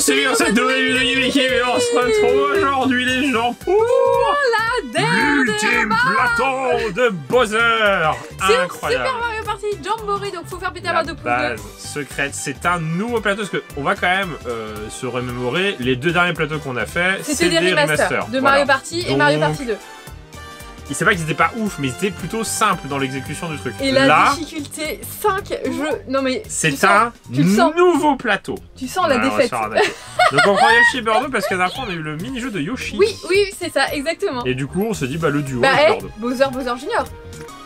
cette nouvelle vidéo de Mickey, mais on se retrouve aujourd'hui les gens pour La dernière l'ultime plateau de Bowser C'est Incroyable Super Mario Party Jamboree, donc faut faire péter la La barre de base secrète, c'est un nouveau plateau parce qu'on va quand même euh, se remémorer les deux derniers plateaux qu'on a fait. C'était c'est des remasters de Voilà. Mario Party et Donc, Mario Party 2. Et c'est pas qu'ils étaient pas ouf, mais ils étaient plutôt simples dans l'exécution du truc. Et la Là, difficulté 5, je... Non mais... c'est un sens. nouveau plateau. Tu sens la Voilà, défaite. Donc on prend Yoshi et Birdo parce qu'à la on a eu le mini-jeu de Yoshi. Oui, oui, c'est ça, exactement. Et du coup on se dit bah le duo Bah, Birdo. Bowser, Bowser Junior.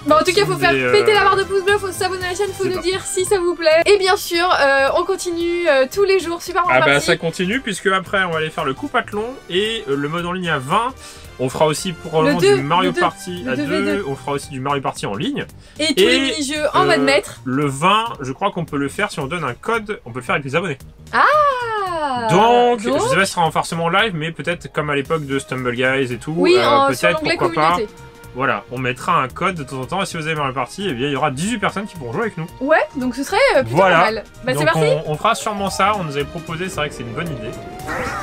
Bon, en tout cas, faut faire euh, péter la barre de pouce bleu, faut s'abonner à la chaîne, faut nous dire si ça vous plaît. Et bien sûr, euh, on continue euh, tous les jours Super Ah bah Party. ça continue puisque après on va aller faire le coup pathlon et le mode en ligne à 20. On fera aussi probablement Le du Mario le Party le à 2. 2v2. On fera aussi du Mario Party en ligne. Et tous Et, les mini-jeux en Euh, mode maître. Le 20, je crois qu'on peut le faire si on donne un code. On peut le faire avec les abonnés. Ah, donc, je sais pas si ce sera forcément live, mais peut-être comme à l'époque de Stumble Guys et tout. Oui, euh, peut-être pourquoi pas. communauté. Voilà, on mettra un code de temps en temps et si vous avez Mario Party, eh bien il y aura 18 personnes qui pourront jouer avec nous. Ouais, donc ce serait euh, plutôt Voilà. pas mal. Bah c'est Donc parti on, on fera sûrement ça, on nous avait proposé, c'est vrai que c'est une bonne idée.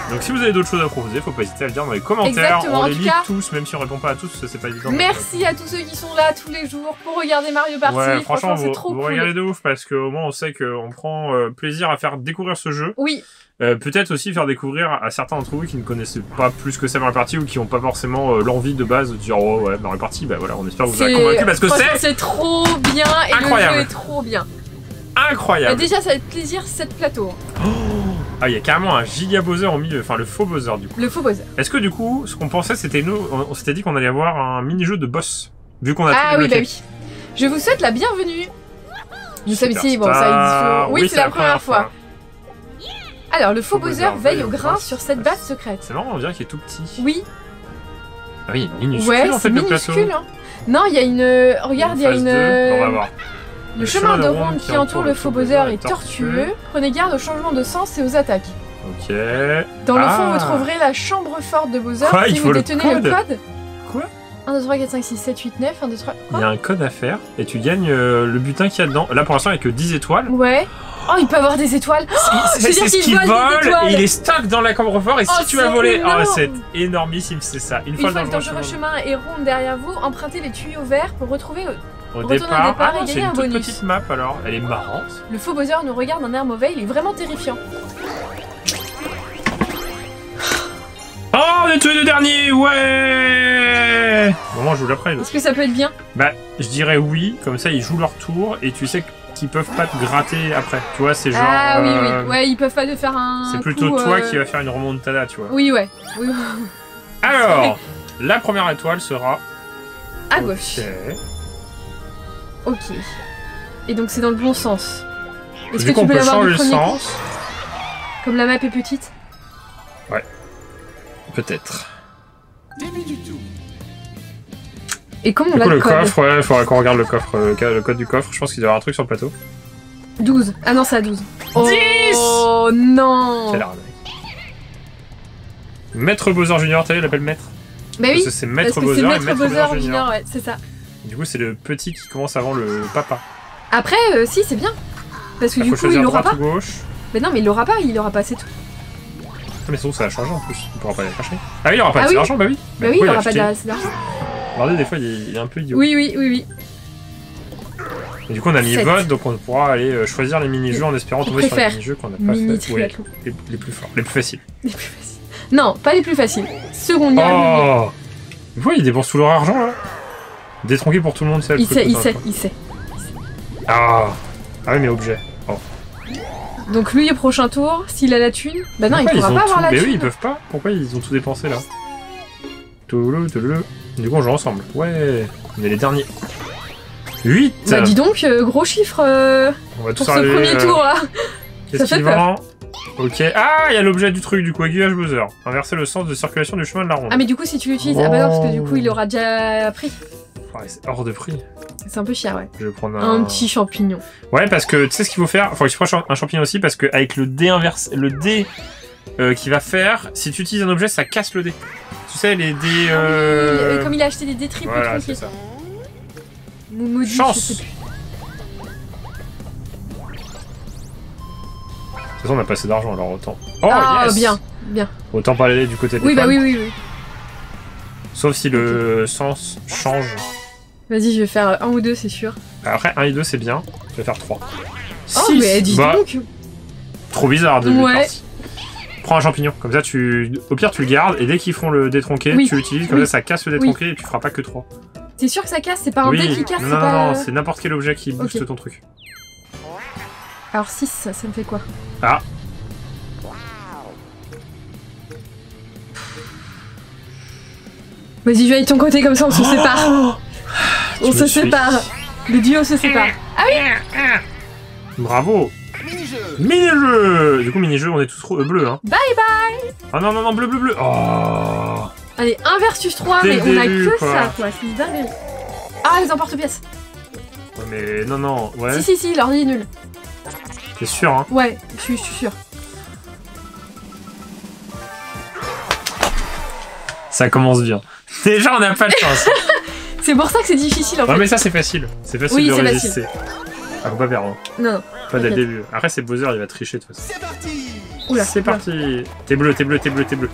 Donc si vous avez d'autres choses à proposer, faut pas hésiter à le dire dans les commentaires. Exactement, on les lit cas- tous, même si on répond pas à tous, c'est pas évident. Merci à tous ceux qui sont là tous les jours pour regarder Mario Party. Ouais, franchement, c'est vous, trop vous cool. regardez de ouf parce qu'au moins on sait qu'on prend euh, plaisir à faire découvrir ce jeu. Oui, Euh, Peut-être aussi faire découvrir à certains d'entre vous qui ne connaissaient pas plus que ça Mario Party ou qui n'ont pas forcément euh, l'envie de base de dire oh ouais Mario Party, bah voilà, on espère que vous c'est convaincu parce que c'est c'est trop bien et Incroyable. le jeu est trop bien. Incroyable. déjà, ça va être plaisir cette plateau. Ah, il y a carrément un giga Bowser au milieu, enfin le faux Bowser du coup. Le faux Bowser. Est-ce que du coup, ce qu'on pensait, c'était nous, on, on s'était dit qu'on allait avoir un mini-jeu de boss, vu qu'on a Ah oui, bah oui. Je vous souhaite la bienvenue. Nous sommes ici, bon, ça Superstar. existe. Oui, c'est la première fois. Alors, le faux Faux Bowser veille au grain sur cette base secrète. C'est marrant, on dirait qu'il est tout petit. Oui, Ah oui, minuscule ouais, en fait c'est le plateau. Hein. Non, il y a une. Regarde, il y a une. On va voir. Le chemin de ronde qui entoure le faux Bowser est tortueux. Prenez garde au changement de sens et aux attaques. Ok. Dans le Ah. fond, vous trouverez la chambre forte de Bowser. Quoi, si il vous faut le détenez le code code. Quoi 1, 2, 3, 4, 5, 6, 7, 8, 9, 1, 2, 3. Il y a un code à faire et tu gagnes euh, le butin qu'il y a dedans. Là pour l'instant il n'y a que 10 étoiles. Ouais. Oh, il peut avoir des étoiles. C'est c'est ce qu'il vole des et il est stock dans la coffre-fort et Oh, si tu as volé, oh c'est énormissime, c'est ça. Une, Une fois fois le dangereux chemin est rond derrière vous, empruntez les tuyaux verts pour retrouver au retourne au départ, départ ah c'est une un toute bonus. petite map alors, elle est marrante. le faux Bowser nous regarde d'un air mauvais, il est vraiment terrifiant. Oh, on est tous les deux derniers, ouais Bon, moi je joue l'après. Est-ce que ça peut être bien Bah, je dirais oui, comme ça ils jouent leur tour et tu sais qu'ils peuvent pas te gratter après. Tu vois, c'est genre. Ah oui, euh, oui. Ouais, ils peuvent pas te faire un. C'est plutôt coup, toi euh, qui vas faire une remontada, tu vois. Oui, ouais. Oui, oui. Alors, la première étoile sera. À gauche. Ok. Et donc c'est dans le bon sens. Est-ce que tu peux peut l'avoir changer du le premier coup sens. Comme la map est petite Peut-être. Et comment on Du l'a coup, le le code coffre, ouais, il faudra qu'on regarde le coffre, euh, le code du coffre. Je pense qu'il doit y avoir un truc sur le plateau. 12. Ah non, c'est à 12. Oh non Quelle arnaque. Maître Bowser Junior, t'as vu, il l'appelle Maître Bah oui, Parce que c'est Maître Bowser Maître Maître Bowser Bowser Junior. Junior, ouais, c'est ça. Du coup, c'est le petit qui commence avant le papa. Après, euh, si, c'est bien. Parce que Il du coup, il l'aura pas. gauche. Mais non, mais il l'aura pas, il aura pas, c'est tout. Ah, mais sinon, ça a changé en plus. On pourra pas aller chercher. Ah oui, il aura pas Ah assez oui. d'argent, bah oui. Bah oui, il aura pas d'argent. Regardez, des fois, il est, il un peu idiot. Oui, oui, oui, oui. Et du coup, on a mis Sept. vote, donc on pourra aller euh, choisir les mini-jeux en espérant tomber sur les mini-jeux qu'on n'a pas Mini fait. Ouais, triathlon. les, les plus forts, les plus faciles. Les plus faciles. Non, pas les plus faciles. Secondaire. Oh Vous voyez, ils dépensent tout leur argent là Détronqué pour tout le monde, c'est il sait, il sait, il sait. Ah Ah oui, mais objet. Donc lui, au prochain tour, s'il a la thune, bah non, il Pourquoi pourra ils ont pas avoir tout... la Mais thune. oui, ils peuvent pas. Pourquoi ils ont tout dépensé là Touloulou, touloulou. Du coup, on joue ensemble. Ouais, on est les derniers. 8 Bah dis donc, euh, gros chiffre euh, On va pour ce arriver, premier euh, tour là. Qu'est-ce ça qu'il fait vend Ok. Ah, il y a l'objet du truc, du coup, aiguillage Bowser. Inverser le sens de circulation du chemin de la ronde. Ah mais du coup si tu l'utilises, ah bah non parce que du coup il aura déjà pris. C'est hors de prix. C'est un peu cher ouais. Je vais prendre un... Un petit champignon. Ouais, parce que tu sais ce qu'il faut faire? Faut que tu prennes un champignon aussi, parce que avec le dé inverse, le dé euh, qui va faire, si tu utilises un objet, ça casse le dé. Tu sais, les dés. Ah oui, Euh... comme il a acheté des détripes Voilà, tronqués. c'est ça. Chance. plus. toute façon, on a pas assez d'argent, alors autant. Oh, ah, yes bien, bien. Autant pas aller du côté des Oui, bah oui, oui, oui. Sauf si le sens change. Vas-y, je vais faire un ou deux, c'est sûr. Après, 1 et 2, c'est bien. Je vais faire 3. Oh, mais dis bah, donc Trop bizarre Ouais. de partie. Prends un champignon, comme ça tu. Au pire tu le gardes et dès qu'ils feront le détronqué, Oui. tu l'utilises, comme Oui. ça ça casse le détronqué et tu feras pas que 3. T'es sûr que ça casse? C'est pas un dé qui casse, non, non, pas... non, c'est n'importe quel objet qui booste ton truc. Alors 6, ça, ça me fait quoi? Ah, Vas-y, je vais aller de ton côté, comme ça on se sépare. On se suis. sépare. Le duo se sépare. Ah oui bravo Mini-jeu Mini-jeu Du coup, mini-jeu, on est tous ro- euh, bleus, hein. Bye bye Ah non, non, non, bleu, bleu, bleu Oh Allez, 1 versus 3, Dès mais on a que quoi. ça, quoi. C'est une dinguerie. Ah, les emporte-pièces. Ouais, mais non, non, ouais, Si, si, si, l'ordi est nul. t'es sûr, hein. Ouais, je suis je suis sûre. Ça commence bien. Déjà, on n'a pas de chance. C'est pour ça que c'est difficile en fait. ouais, mais ça, c'est facile. C'est facile Oui, de résister. Ah, faut pas perdre, hein. Non, non. Pas dès le début. Après, c'est Bowser, il va tricher de toute façon. C'est parti Oula. C'est parti T'es bleu, t'es bleu, t'es bleu, t'es bleu.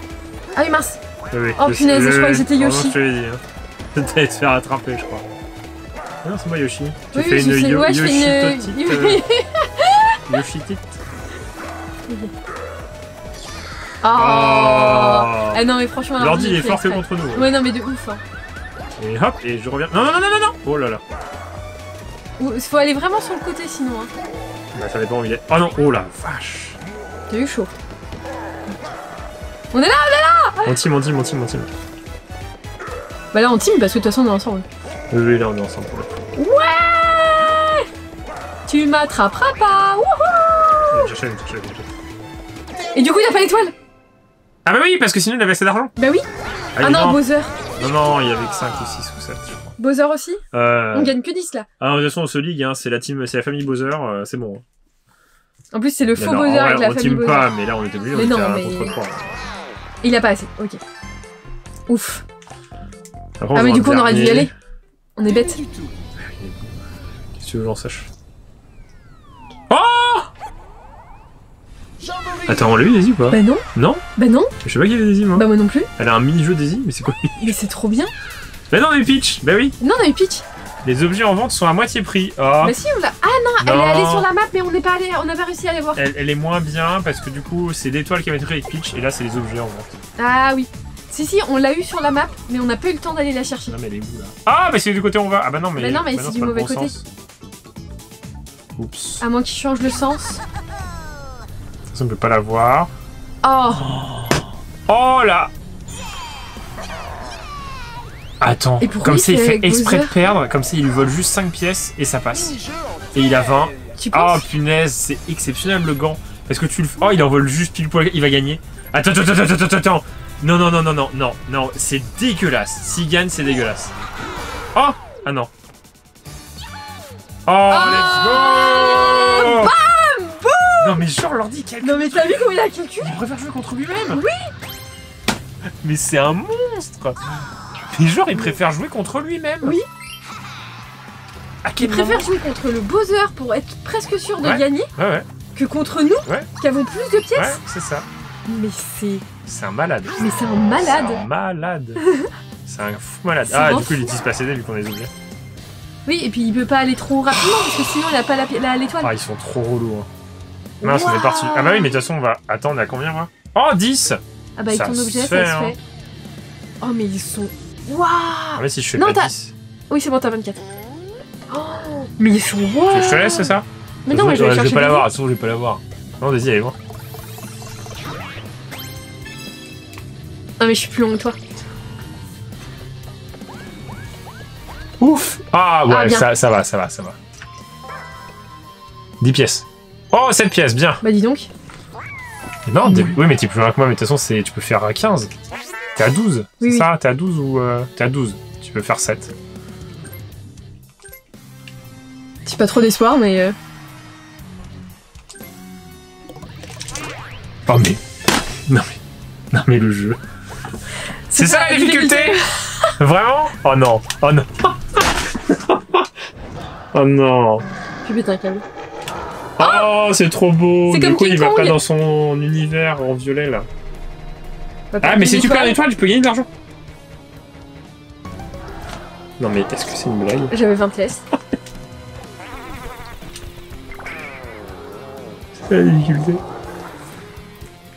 Ah oui, mince. Oui, oui, Oh, punaise, je croyais que c'était. Yoshi. Je te l'ai dit. Hein. T'allais te faire attraper, je crois. Ah non, c'est moi Yoshi. Tu Oui, fais une yo Ouais, Yoshi une- totite, euh, Yoshi tite. Oh. Ah non, mais franchement, L'ordi il est fort que contre nous. hein. Ouais, non, mais de ouf. Hein. Et hop, et je reviens. Non, non, non, non, non, non Oh là là. Ou- Faut aller vraiment sur le côté sinon. Hein. Bah, ça dépend où il est. Oh non, oh la vache. T'as eu chaud. On est là Mon team, mon team, mon team, mon team. Bah là, on team parce que de toute façon, on est ensemble. Oui, là on est ensemble pour le coup. Ouais Tu m'attraperas pas Wouhou. Et du coup, il a pas l'étoile Ah bah oui, parce que sinon il avait assez d'argent. Bah oui Ah, Ah il non. Bowser non, non, il y avait que 5 ou 6 ou 7, je crois. Bowser aussi Euh... On gagne que 10 là. Ah, de toute façon, on se ligue, hein. c'est la team, c'est la famille Bowser, euh, c'est bon. En plus, c'est le faux Non, Bowser vrai, avec la on famille team Bowser. pas, mais là on était obligé, on était non, à mais- contre 3. Il a pas assez, ok. Ouf. Après, Ah, mais du coup, on aurait dû y aller. On est bête. Qu'est-ce que tu veux que j'en sache? Jean-Maurice Attends, on l'a eu Daisy ou pas Bah non, Non bah non, Je sais pas qu'il y avait Daisy, moi. bah moi non plus. Elle a un mini-jeu Daisy, mais c'est quoi Mais c'est trop bien. Bah non, mais Peach Bah oui Non, on a eu Peach. Les objets en vente sont à moitié prix. Oh Bah si, on l'a. Ah non, elle est allée sur la map, mais on n'est pas allé, on n'a pas réussi à aller voir. elle, elle est moins bien parce que du coup, c'est l'étoile qui va être avec Peach et là, c'est les objets en vente. Ah oui. Si, si, on l'a eu sur la map, mais on n'a pas eu le temps d'aller la chercher. Non, mais elle est où là? Ah, mais c'est du côté où on va Ah, bah non, mais. Bah non, mais c'est c'est du pas le mauvais côté. sens. Oups. À moins qu'il change le sens. Ça, on peut pas la voir. Oh Oh là Attends, comme ça il fait exprès de perdre, comme ça il lui vole juste 5 pièces et ça passe. En Et il a 20. Tu Oh punaise, c'est exceptionnel le gant. Parce que tu le. Oh, il envole juste pile poil, il va gagner. Attends, attends, attends, attends, attends. Non, non, non, non, non, non, non, c'est dégueulasse. S'il gagne, c'est dégueulasse. Oh Ah non. Oh, let's go Non, mais genre, l'ordi, quel. Non mais t'as vu comment il a calculé Il préfère jouer contre lui-même Oui Mais c'est un monstre Mais genre, il préfère jouer contre lui-même Oui. Il préfère jouer contre le Bowser pour être presque sûr de Ouais. gagner Ouais, ouais, que contre nous Ouais. qui avons plus de ouais, pièces. c'est ça. Mais c'est. C'est un malade. Mais c'est un C'est un malade malade. C'est un fou malade. Ah, du coup, il utilise pas CD vu qu'on les oublie. Oui, et puis il peut pas aller trop rapidement parce que sinon il a pas la pi- la- l'étoile. Ah, ils sont trop relous. Hein. Mince, on est parti. Ah, bah oui, mais de toute façon, on va. Attends, on a combien, moi? Oh, 10 Ah bah avec ça ton objet, fait, ça se hein. fait. Oh mais ils sont. Waouh Ah, mais si je fais Non, pas t'as- 10. Oui, c'est bon, t'as 24. Oh, mais ils sont que je te laisse, c'est ça? Mais non, mais je vais chercher je vais pas l'avoir, de toute façon, je vais pas l'avoir. Non, vas-y, allez voir. Ah mais je suis plus long que toi. Ouf Ah, ouais, Ah, ça va, ça va, ça va. 10 pièces. Oh, 7 pièces, bien. Bah dis donc. Non, oui, mais t'es plus loin que moi, mais de toute façon, c'est- tu peux faire à 15. T'es à 12, Oui, c'est oui. ça? T'es à 12 ou. euh, T'es à 12. Tu peux faire 7. J'ai pas trop d'espoir, mais. euh, Oh, mais. Non, mais. Non, mais le jeu. C'est ça la difficulté? Vraiment? Oh non Oh non Oh non Je vais péter un câble. Oh, c'est trop beau Du coup, King il va Kong. pas dans son univers en violet, là. Ah, mais si tu perds une étoile, tu peux gagner de l'argent. Non, mais est-ce que c'est une blague? J'avais 20 pièces. C'est la difficulté.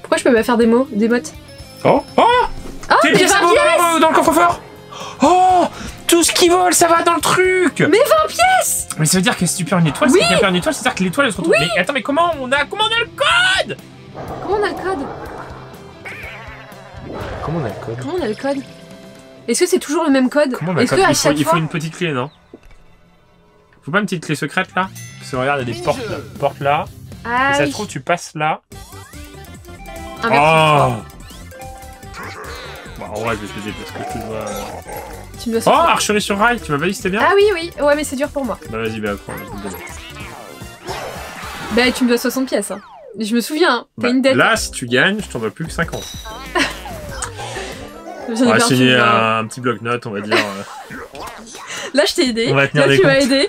Pourquoi je peux pas faire des mots, des mots? Oh Oh Oh, Tes pièces 20 à dans, dans le coffre-fort? Oh Tout ce qui vole, ça va dans le truc Mais 20 pièces Mais ça veut dire que si tu perds une étoile, Oui. y a perdu une étoile, c'est-à-dire que l'étoile se retrouve. Mais attends, mais comment on a comment on a le code? Comment on a le code? Comment on a le code? Comment on a le code? Est-ce que c'est toujours le même code? Comment on a le Est-ce code que à il, faut, chaque il faut une petite clé, non? Faut pas une petite clé secrète là? Parce que regarde, il y a des portes là. Portes là. Ah et ça oui. se trouve, tu passes là. Inverse. Oh Bon, en vrai, je vais t'aider parce que je te dois. Tu me dois Oh, 60. archerie sur rail, tu m'as pas dit que c'était bien Ah oui, oui. Ouais, mais c'est dur pour moi. Bah vas-y, bah prends. je vais te donner. Bah, tu me dois 60 pièces. Hein. Je me souviens, hein. t'as Bah, une dette. Là, si tu gagnes, je t'en dois plus que 50. J'en On va signer un petit bloc-notes, on va dire. euh. Là, je t'ai aidé. On va tenir Là, des tu m'as aidé.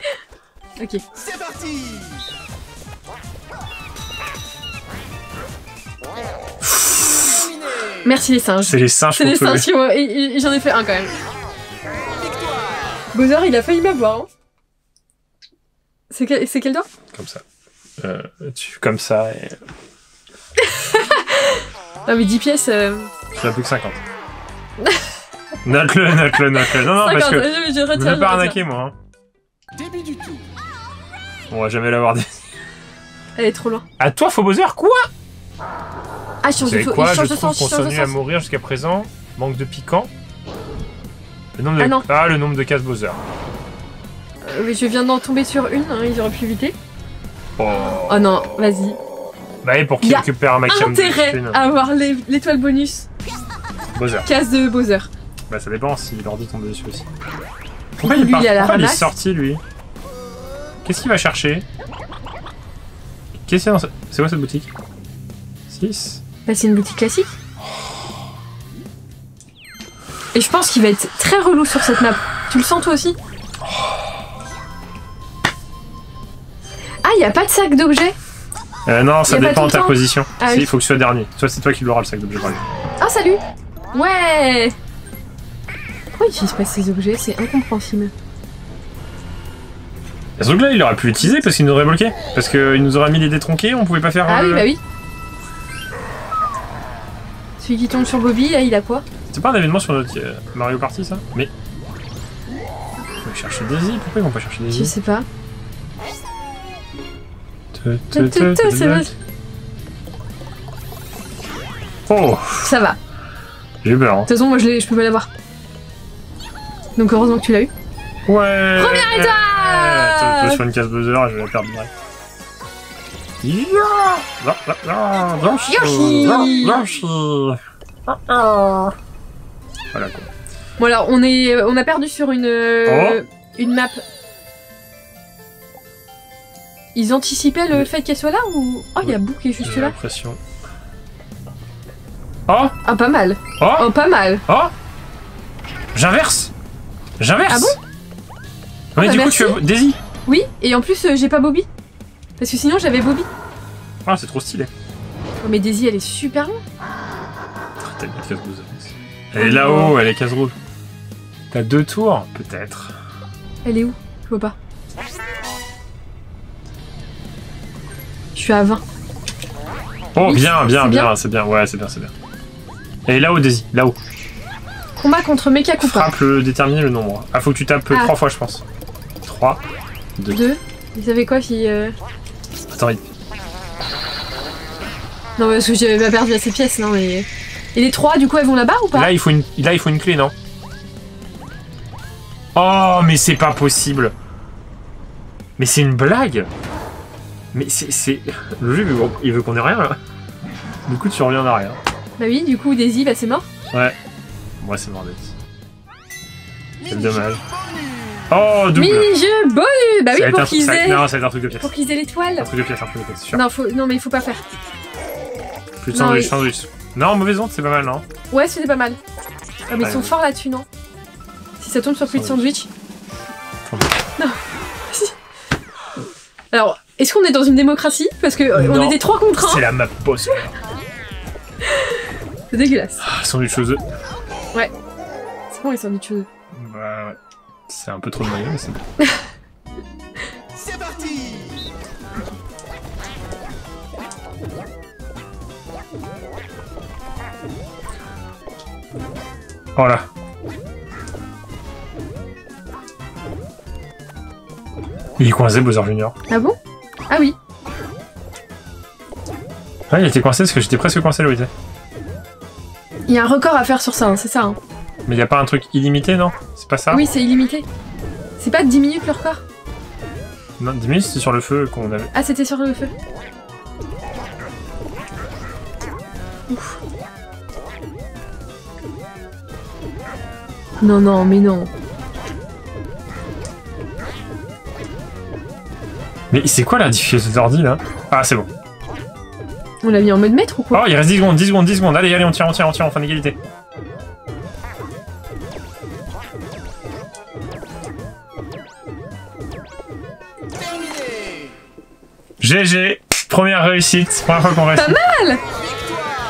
Ok. C'est parti Merci les singes. C'est les singes C'est les singes qui m'ont- J'en ai fait un quand même. Il a failli m'avoir. Hein. C'est quel, c'est quel doigt? Comme ça. Euh, tu, comme ça, et Ah, mais 10 pièces. Euh... tu n'as plus que 50. Note-le, note-le, note-le. Non, non, 50, parce que je, je je retire. ne je pas arnaquer, moi. hein. Début du tout. On va jamais l'avoir dit. Elle est trop loin. À toi, faux Bowser, quoi? Ah, il change de quoi? Il Je change de trouve sens. change de s'ennuie à mourir jusqu'à présent. Manque de piquant. Le nombre de... Ah non. le nombre de cases Bowser. Euh, mais je viens d'en tomber sur une, hein, il aurait pu éviter. Oh. Oh non, vas-y. Bah, et pour qu'il récupère un maximum Intérêt de thunes. à avoir l'étoile bonus. Bowser. Case de Bowser. Bah, ça dépend si l'ordi tombe dessus aussi. Pourquoi, Lui, il, part- il pourquoi est sorti, lui Qu'est-ce qu'il va chercher Qu'est-ce qu'il y a dans ce... C'est quoi cette boutique 6 Bah, c'est une boutique classique. Et je pense qu'il va être très relou sur cette map. Tu le sens toi aussi Ah, il a pas de sac d'objets euh, Non, ça dépend de ta temps position. Ah Si, oui. Il faut que tu sois dernier. Soit c'est toi qui l'auras le sac d'objets. Ah, salut Ouais Pourquoi il utilise pas ces objets C'est incompréhensible. Et ce truc-là, il aurait pu l'utiliser parce qu'il nous aurait bloqué. Parce qu'il nous aurait mis les détronqués, on pouvait pas faire. Ah oui, euh, bah oui. Celui qui tombe sur Bobby, là, il a quoi C'est pas un événement sur notre euh, Mario Party, ça Mais. On va chercher Daisy. Pourquoi ils vont pas chercher Je Daisy sais pas. Oh Ça va. J'ai eu peur. hein. De toute façon, moi, je, je peux pas l'avoir. Donc, heureusement que tu l'as eu. Ouais Première étoile Attends, je sur une case buzzer et je vais la perdre direct. Ah, ah, ah, Yoshi Yoshi. Voilà quoi. Bon, alors, on, est, on a perdu sur une, euh, une map. Ils anticipaient le fait qu'elle soit là ou? Oh, il y a Boo qui est juste J'ai là. l'impression. Oh Ah, pas mal. Oh Oh, pas mal. Oh J'inverse J'inverse Ah bon? Mais bah du coup tu as Daisy Oui, et en plus, euh, j'ai pas Bobby. Parce que sinon, j'avais Bobby. Ah c'est trop stylé. Oh, mais Daisy, elle est super loin. Ah, T'as une. Elle est là-haut, elle est case rouge. T'as deux tours Peut-être. Elle est où? Je vois pas. Je suis à 20. Oh bien, bien, bien, c'est bien, ouais c'est bien, c'est bien. Elle est là-haut Daisy, là-haut. Combat contre Mecha Koopa. Frappe le déterminer le nombre. Ah faut que tu tapes Ah. trois fois je pense. 3, 2. 2. Vous savez quoi si. euh, Attends, il- Non, parce que j'avais pas perdu assez de pièces, non, mais. Et les 3, du coup, elles vont là-bas ou pas là il faut une, là il faut une clé non Oh mais c'est pas possible. Mais c'est une blague. Mais c'est, le jeu il veut- il veut qu'on ait rien là. Du coup tu reviens en arrière. Bah oui, du coup, Daisy, bah c'est mort. Ouais. Moi c'est mort d'être. C'est dommage. Oh double. Mini-jeu bonus Bah oui, pour un- qu'ils aient. Non ça va être un truc de pièce. Pour qu'ils aient l'étoile. Un truc de pièce, un truc de pièce, c'est sûr. Non, faut... non, mais il faut pas faire. Plus de non, sandwich, oui. sandwich. Non, mauvaise onde, c'est pas mal, non Ouais, c'était pas mal. Ah, mais ils sont forts là-dessus, non Si ça tombe sur plus de Sandwich. Non. Alors, Est-ce qu'on est dans une démocratie Parce que euh, on Non. était trois contre C'est un. la map boss. C'est dégueulasse. Ah, sandwich chose. C'est bon, ils sont habitués. Bah ouais. C'est un peu trop de moyens, mais c'est bon. C'est parti Voilà. Il est coincé, Bowser Junior. Ah bon? Ah oui. Ouais, il était coincé parce que j'étais presque coincé là où il était. Il y a un record à faire sur ça, hein, c'est ça. hein. Mais y a pas un truc illimité, non? C'est pas ça? Oui, c'est illimité. C'est pas 10 minutes le record? Non, 10 minutes, c'était sur le feu qu'on avait. Ah, c'était sur le feu. Ouf. Non, non, mais non. Mais c'est quoi la difficulté d'ordi là? Ah, c'est bon. On l'a mis en mode maître ou quoi? Oh, il reste 10 secondes, 10 secondes, 10 secondes. Allez, allez, on tire, on tire, on tire, on fin d'égalité. GG Première réussite, première fois qu'on réussit. Pas mal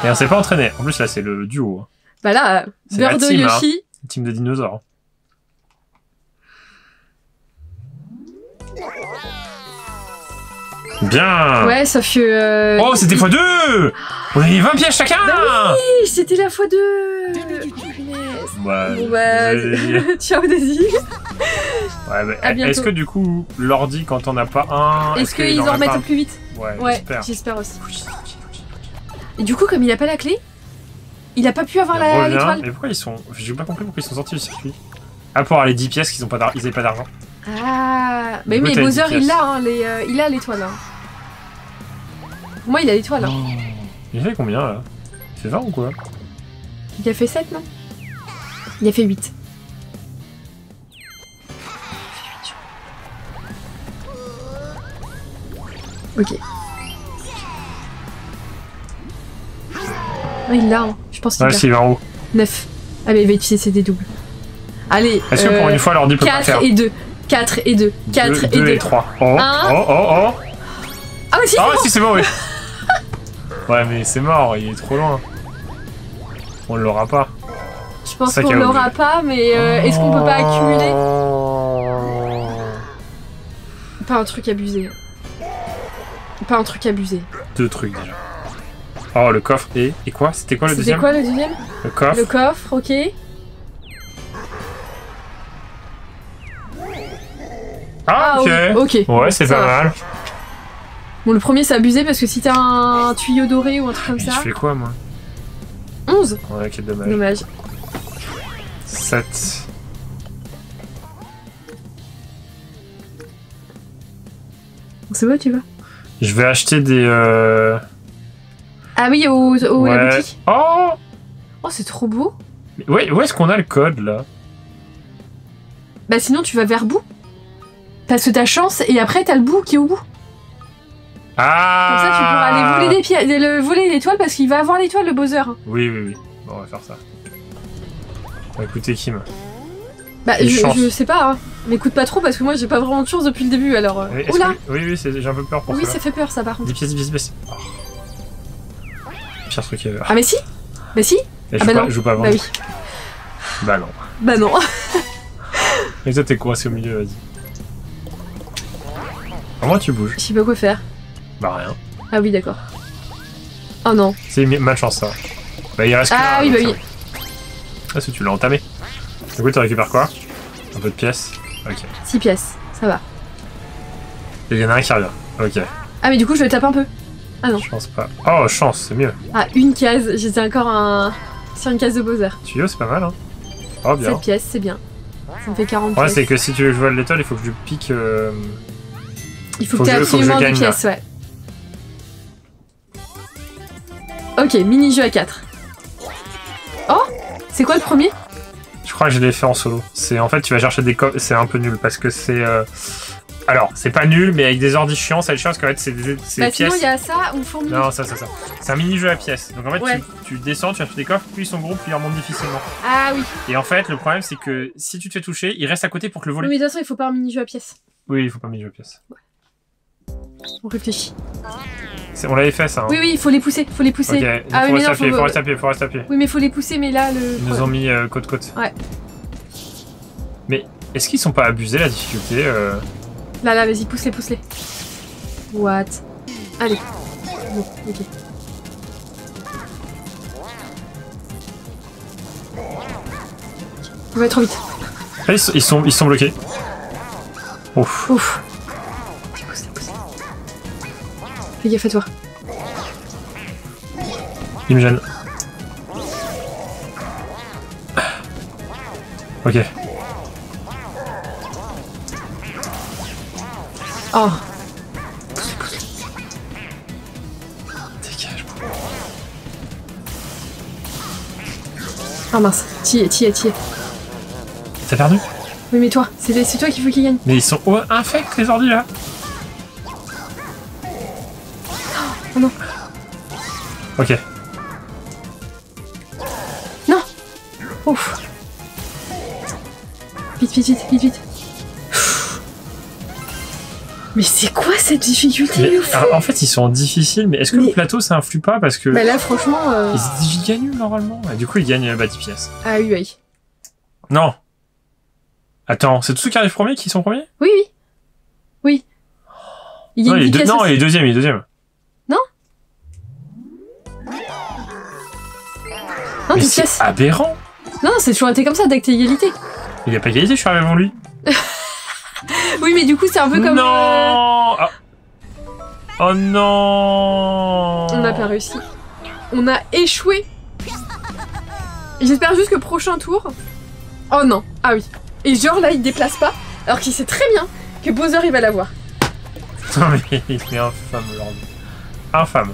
Et on s'est pas entraîné. En plus, là, c'est le duo. hein. Bah là, Birdo team, Yoshi. Team de dinosaures. Bien Ouais, sauf que. euh, Oh, c'était il- x2 On a mis 20 pièges chacun Oui, C'était la fois 2 Ouais, Bon bah, désolé. ciao Daisy. Ouais. Est-ce que du coup, l'ordi, quand on n'a pas un... Est-ce qu'ils en en remettent au plus vite Ouais, Ouais, j'espère. j'espère aussi. Et du coup, comme il a pas la clé, il a pas pu avoir la- l'étoile. Mais pourquoi ils sont... J'ai pas compris pourquoi ils sont sortis du circuit. Ah, pour avoir les 10 pièces qu'ils ont pas d'argent. Ah, mais les Bowser, 10 il l'a, hein, les, euh, il a l'étoile. Hein. Pour moi, il a l'étoile. Hein. Il fait combien, là? Il fait 20 ou quoi? Il a fait 7, non? Il a fait 8. Ok. Ouais, il l'a, hein. Je pense qu'il Ouais, 20 en haut. 9. Ah, mais il va utiliser des doubles. Allez, Est-ce que pour euh, une fois, l'ordi peut pas 4 faire et 2. 4 et 2. 4 et 2. et 3. Oh, Un. oh, oh, oh Ah, mais si, Ah, c'est bon si, c'est bon, oui Ouais, mais c'est mort, il est trop loin. On l'aura pas. Je pense qu'on l'aura pas, mais euh, est-ce qu'on peut pas accumuler? Oh. Pas un truc abusé. Pas un truc abusé. Deux trucs déjà. Oh, le coffre et. Et quoi? C'était quoi le C'était deuxième? quoi le deuxième? Le coffre. Le coffre, ok. Ah, ok. oui, ok. Ouais, c'est pas va. mal. Bon, le premier c'est abusé parce que si t'as un tuyau doré ou un truc comme Mais ça. je fais quoi, moi? 11 Ouais, quel dommage. Dommage. 7. C'est beau, tu vois Je vais acheter des. Euh... Ah oui, au, au la boutique. Oh Oh, c'est trop beau. Mais ouais, Où est-ce qu'on a le code là? Bah sinon, tu vas vers bout. Parce que t'as chance et après t'as le bout qui est au bout. Ah Comme ça, tu pourras aller voler des pièces, le voler l'étoile parce qu'il va avoir l'étoile le Bowser. Oui, oui, oui. Bon, on va faire ça. Bah, écoutez, Kim. Bah je, je sais pas, hein. M'écoute pas trop parce que moi j'ai pas vraiment de chance depuis le début alors. euh, Oui, Oula que- Oui, oui, j'ai un peu peur pour Oui, ça. ça fait peur ça par contre. 10 pièces, 10 pièces, 10 pièces. Oh. Pire truc ever. Ah mais si Bah si Et je ah joue bah pas, non. je joue pas avant. Bah oui. Bah non. Bah non. Et toi, t'es coincé au milieu, vas-y. Comment tu bouges Je sais pas quoi faire. Bah rien. Ah oui d'accord. Oh non. C'est malchance ça. Bah il reste que Ah oui, bah oui. Ah, c'est tu l'as entamé. Du coup, tu récupères quoi? Un peu de pièces. Ok. 6 pièces, ça va. Et il y en a un qui revient. Ok. Ah mais du coup je le tape un peu. Ah non. Je pense pas. Oh, chance, c'est mieux. Ah une case, j'étais encore un... sur une case de Bowser. Tuyau, c'est pas mal, hein. Oh, bien. 7 pièces, c'est bien. Ça me fait 40 Ouais, c'est que si tu veux jouer à l'étoile, il faut que je pique. euh, Il faut, faut que que tu absolument des là. pièces, ouais. Ok, mini-jeu à 4. Oh C'est quoi le premier? Je crois que je l'ai fait en solo. C'est en fait, tu vas chercher des coffres. C'est un peu nul parce que c'est. euh, Alors, c'est pas nul, mais avec des ordis chiants, c'est chiant parce qu'en fait, c'est des, c'est Bah des sinon pièces. il y a ça ou fourmi. Non, ça, ça, ça. C'est un mini-jeu à pièces. Donc en fait, Ouais. tu, tu descends, tu as des coffres, puis ils sont gros, puis ils remontent difficilement. Ah oui. Et en fait, le problème, c'est que si tu te fais toucher, il reste à côté pour que le Oui, voler. mais de toute façon il faut pas un mini-jeu à pièces. Oui, il faut pas mini-jeu à pièces. On réfléchit. C'est- On l'avait fait ça. Hein. Oui, oui, il faut les pousser, faut les pousser. Ok, Ah faut oui, mais rester non, à pied, faut- faut rester à pied, faut rester à pied. Oui, mais faut les pousser, mais là, le. Ils nous ont mis euh, côte côte. Ouais. Mais est-ce qu'ils sont pas abusés la difficulté euh, Là, là, vas-y, pousse-les, pousse-les. What? Allez. Bon, ok. On va trop vite. ah, ils, sont, ils sont ils sont bloqués. Ouf. Ouf. Pousse. Fais gaffe à toi. Il me gêne. Ok. Oh, Dégage. oh mince. T'y es, t'y es, t'y es. T'as perdu? Oui, mais toi, c'est toi qu'il faut qu'il gagne. Mais ils sont infects les ordis là. Oh non. Ok. Ouf. Vite, vite, vite, vite, vite. Mais c'est quoi cette difficulté Mais, alors, en fait, ils sont difficiles, mais est-ce que Mais- le plateau ça influe pas parce que Bah là, franchement. euh, ils nuls normalement. Et du coup, ils gagnent euh, bah, 10 pièces. Ah oui, oui. Non. Attends, c'est tous ceux qui arrivent premiers qui sont premiers? Oui, oui. Oui. Il Non, il est deux- non, il est deuxième, il est deuxième. Non, mais des c'est aberrant. Non, c'est toujours été comme ça, t'es égalité. Il a pas égalité, je suis arrivé avant lui. Oui, mais du coup, c'est un peu comme. non euh, Ah. Oh non On n'a pas réussi. On a échoué. J'espère juste que prochain tour. Oh non. Ah oui. Et genre là, il déplace pas, alors qu'il sait très bien que Bowser il va l'avoir. Non mais il est infâme, Lord. Infâme.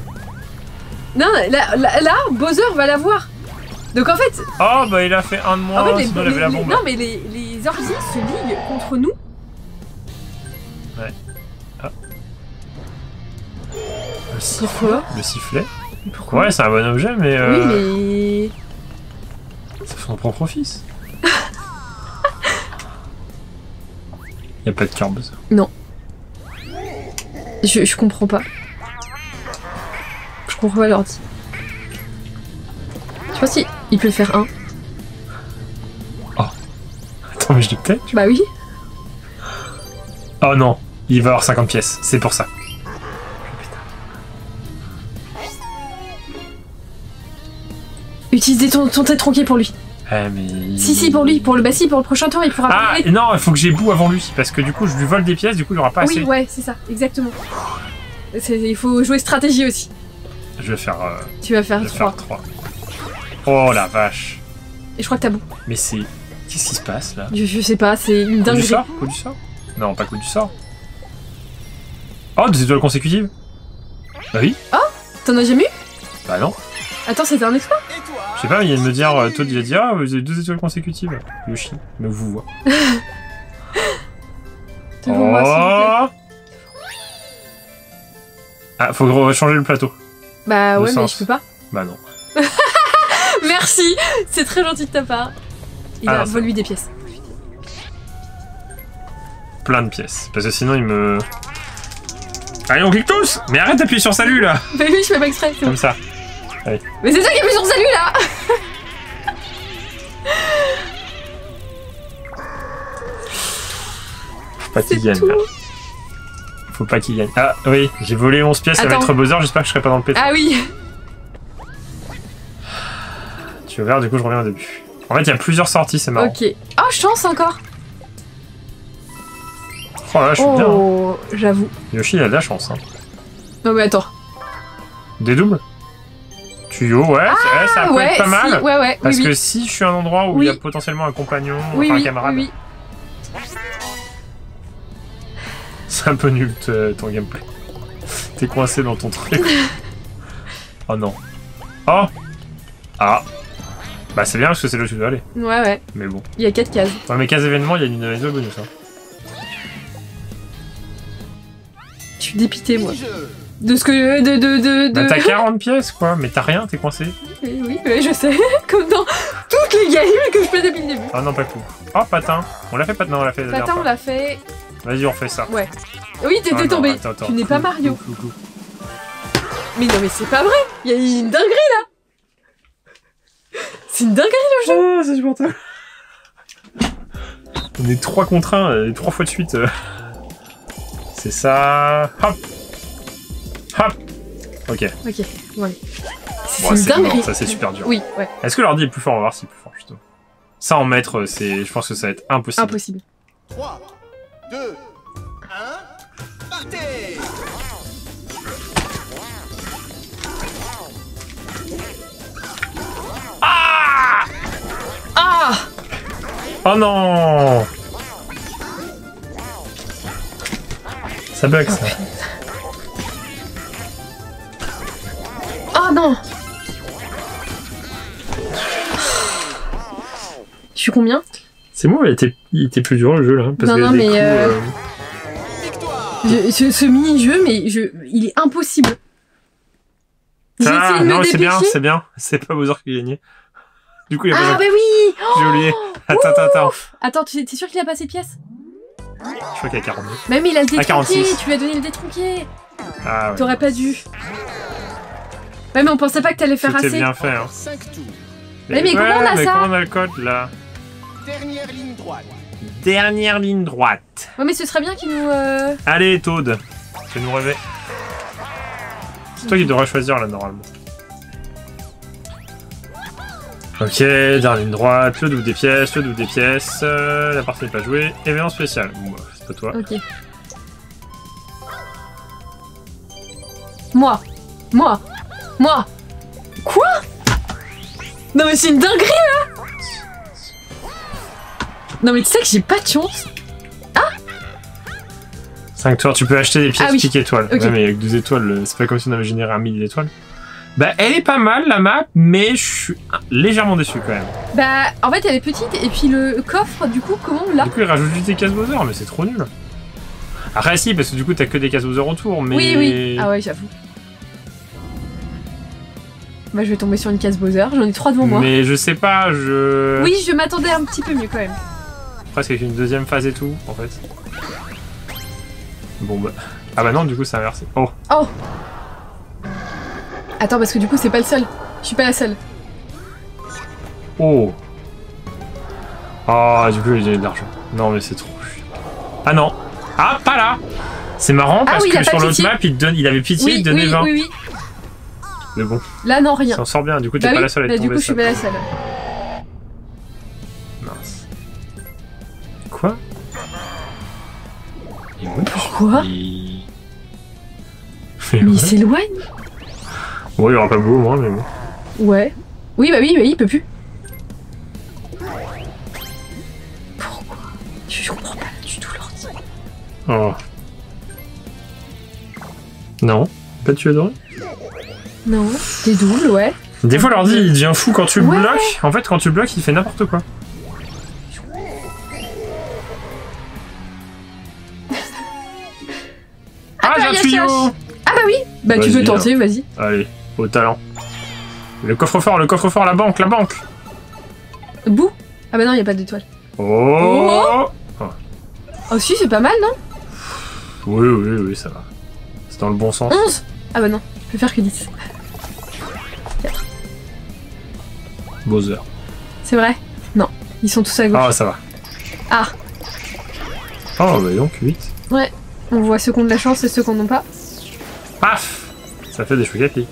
Non, là, là, là, Bowser va l'avoir. Donc en fait, Oh bah il a fait un de moins, en fait les, sinon il avait les- la les- bombe. non mais les, les ordi se liguent contre nous. Le sifflet. Pourquoi Le sifflet. Pourquoi Ouais, c'est un bon objet, mais. Euh, Oui, C'est son propre fils. y a pas de cœur Bowser. mais je, je comprends pas. Je comprends pas l'ordi. Je sais pas si il peut faire un. Attends, mais je l'ai peut-être. Bah oui. Oh non, il va avoir 50 pièces, c'est pour ça. Utilisez ton, ton tête tronquée pour lui. Eh mais. Si, si, pour lui. Pour le, bah si, pour le prochain tour, il pourra Ah parler. non, il faut que j'ai bout avant lui, parce que du coup je lui vole des pièces, du coup il aura pas assez. Oui, ouais, c'est ça, exactement. Il faut jouer stratégie aussi. Je vais faire, euh, Tu vas faire je vais 3. faire 3. Oh la vache. Et je crois que t'as bon. Mais c'est. Qu'est-ce qui se passe là? Je, je sais pas, c'est une Coup du dinguerie. sort? Coup du sort? Non, pas coup du sort. Oh, deux étoiles consécutives? Bah oui T'en as jamais eu? Bah non. Attends, c'était un exploit Je sais pas, il vient de me dire, euh, Toad il a dit, ah, vous avez deux étoiles consécutives. Yoshi, me vous voit. Devant moi, s'il vous plaît. Ah, faut changer le plateau. Bah Le ouais, mais je peux pas. Bah non. Merci C'est très gentil de ta part. Il Ah, a ça vole lui des pièces. Plein de pièces. Parce que sinon il me... Allez, on clique tous Mais arrête d'appuyer sur salut là Bah oui, je fais pas exprès. bon. Comme Mais c'est toi qui appuie sur salut là Faut pas qu'il gagne là. Faut pas qu'il gagne. Ah oui, j'ai volé 11 pièces, Attends. être Bowser, j'espère que je serai pas dans le pétard. Ah oui Tu voir, du coup je reviens au début. En fait, il y a plusieurs sorties, c'est marrant. Ok. Oh, chance encore Oh là, je suis bien. hein. Oh, j'avoue. Yoshi, il a de la chance. Hein. Non mais attends. Des doubles? Tuyau, ouais, ouais, ça Ah peut ouais, être pas si, mal. ouais, ouais, Parce oui, que oui. si je suis à un endroit où il y a potentiellement un compagnon, Oui, enfin un camarade, oui, c'est un peu nul te- ton gameplay. T'es coincé dans ton truc. oh non. Oh Ah Bah c'est bien parce que c'est là où tu dois aller. Ouais, ouais. Mais bon. Il y a 4 cases. Dans mes 15 événements, il y a une une bonus. Hein. Je suis dépité, moi. Jeu. De ce que... De... De... De... Bah t'as 40 pièces quoi, mais t'as rien, t'es coincé. Oui, oui, oui, je sais. Comme dans toutes les games que je fais depuis le début. Oh non, pas tout. Oh patin. On l'a fait patin, on l'a fait la Patin, on l'a fait. Vas-y, on refait ça. Ouais. Oui, Ah t'étais non, tombé. attends, attends. Tu n'es pas Mario. Mais non, mais c'est pas vrai. Il y a une dinguerie là. C'est une dinguerie. Oh, c'est supportable. On est 3 contre 1, 3 fois de suite. euh. C'est ça. Hop Hop Ok. Ok, ouais. C'est Bon, dinguerie. ça c'est super dur. Oui, ouais, Est-ce que l'ordi est plus fort On va voir s'il est plus fort, justement. Ça en mettre, c'est, je pense que ça va être impossible. impossible. 3, 2, 1, partez Ah Oh non Ça bug ça. Oh non Je suis combien? C'est bon, il était, il était plus dur le jeu là. Parce Non, que non, des mais, coups, euh, euh, Je- ce, ce mini-jeu, mais je, il est impossible. De me non, c'est bien, c'est bien. C'est pas Bowser qui a gagné. Du coup, il a Ah bah oui J'ai oublié. Attends, attends, attends. Attends, tu t'es sûr qu'il a pas ses pièces? Je crois qu'il y a 42. Même il a le Ah, détronqué, 46. tu lui as donné le détronqué. Ah ouais. T'aurais pas dû. Ouais, mais on pensait pas que t'allais faire C'était assez. bien fait. Hein. 5 tours. Mais- mais comment on a mais ça comment on a le code là Dernière ligne droite. Dernière ligne droite. Ouais, mais ce serait bien qu'il nous. euh, Allez, Toad. Tu nous rêver. C'est toi qui devrais choisir là normalement. Ok, dernière ligne droite, le double des pièces, le double des pièces, euh, la partie n'est pas jouée, événement spécial. Bon bah, c'est pas toi. Ok. Moi Moi Moi Quoi Non mais c'est une dinguerie là Non mais tu sais que j'ai pas de chance 5 tours, tu peux acheter des pièces Ah oui. pique étoiles. Ok. Ouais, mais avec 12 étoiles, euh, c'est pas comme si on avait généré un millier d'étoiles. Bah, elle est pas mal la map, mais je suis légèrement déçu quand même. Bah en fait elle est petite et puis le coffre du coup comment on l'a Du coup, ils rajoutent juste des mais c'est trop nul. Après, si, parce que du coup, t'as que des cases Bowser autour, mais. Oui oui Ah ouais j'avoue. Bah je vais tomber sur une case Bowser, j'en ai trois devant moi. Mais je sais pas, je. Oui je m'attendais un petit peu mieux quand même. Presque avec une deuxième phase et tout, en fait. Bon bah. Ah bah non, du coup, c'est inversé. Oh, Oh Attends parce que du coup c'est pas le seul. Je suis pas la seule. oh. Ah, du coup, il a de l'argent. Non, mais c'est trop. Ah non. Ah, pas là C'est marrant Ah parce oui, il que sur l'autre map, il, donne, il avait pitié, il Oui te donnait oui, 20. oui oui. Mais bon, Là non rien. ça en sort bien, du coup, t'es Bah pas oui, la seule à être bah du coup je suis pas la seule. Mince. Quoi? Il Pourquoi Il- Mais ouais. il s'éloigne Bon, il y aura pas beau, moi, mais bon. Ouais. Oui, bah oui, bah oui, il peut plus. Pourquoi? Je, comprends pas du tout l'ordi. Oh. Non, pas tué doré. Non, des doubles, ouais. Des fois, l'ordi, il devient fou quand tu Ouais. bloques. En fait, quand tu bloques, il fait n'importe quoi. Ah, j'ai un tuyau. Ah bah oui Bah tu peux tenter, vas-y. Allez, au talent. Le coffre-fort, le coffre-fort, la banque, la banque Bouh Ah bah non, y a pas d'étoile. Oh, Oh si, c'est pas mal, non? Oui, oui, oui, ça va. C'est dans le bon sens. 11 Ah bah non, je peux faire que 10. Bowser. C'est vrai? Non, ils sont tous à gauche. Ah, ça va. Ah. Oh, bah donc, 8. Ouais, on voit ceux qui ont de la chance et ceux qui en ont pas. Paf Ça fait des chocs à pic.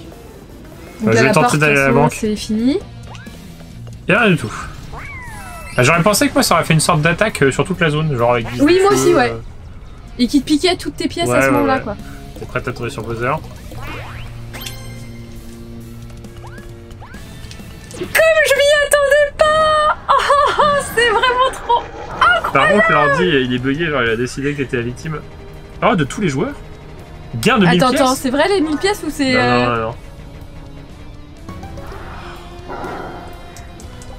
Donc Ouais, là, je vais tenter d'aller à la banque. C'est fini. Y'a rien du tout. Ah, J'aurais pensé que moi ça aurait fait une sorte d'attaque euh, sur toute la zone, genre avec 10 Oui, moi feux, aussi, ouais. euh, Et qui te piquait toutes tes pièces Ouais, à ce ouais, moment-là, ouais. quoi. T'es prête à tomber sur Bowser? C'est vraiment trop Par contre, l'ordi il est bugué, genre il a décidé que t'étais la victime. Oh, de tous les joueurs? Gain de 1000 Attends, pièces? attends, c'est vrai les 1000 pièces ou c'est... non, euh, non, non, non.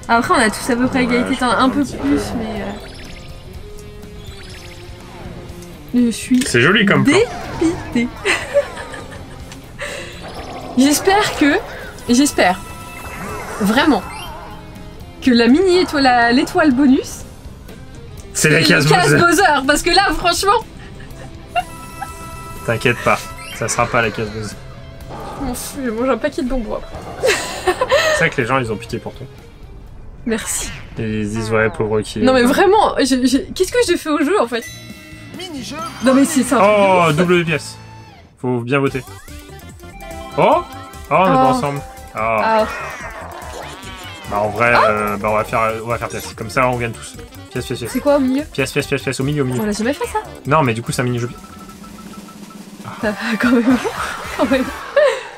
Après, on a tous à peu près Ouais, égalité, un un peu plus, mais... euh, Je suis C'est joli comme plan. dépitée. J'espère que... J'espère. Vraiment. Que la mini étoile, la- l'étoile bonus... C'est la case Bowser. Bowser, parce que là, franchement... T'inquiète pas, ça sera pas la case buzz. Je m'en fous, je mange un paquet de bonbons. C'est vrai que les gens ils ont pitié pour toi. Merci. Et ils se disent ouais pauvre qui. Non mais vraiment, qu'est-ce que j'ai fait au jeu en fait? Mini-jeu. Non mais c'est ça. Oh double pièce. Faut bien voter. Oh? Oh on est Oh. ensemble. Ah. Ah, Bah en vrai, euh, bah on va faire, on va faire pièce. Comme ça on gagne tous. Pièce, pièce, pièce. c'est quoi au milieu Pièce, pièce, pièce, pièce, au milieu, au milieu. On a jamais fait ça Non mais du coup c'est un mini-jeu. Ah, Quand même. Quand même.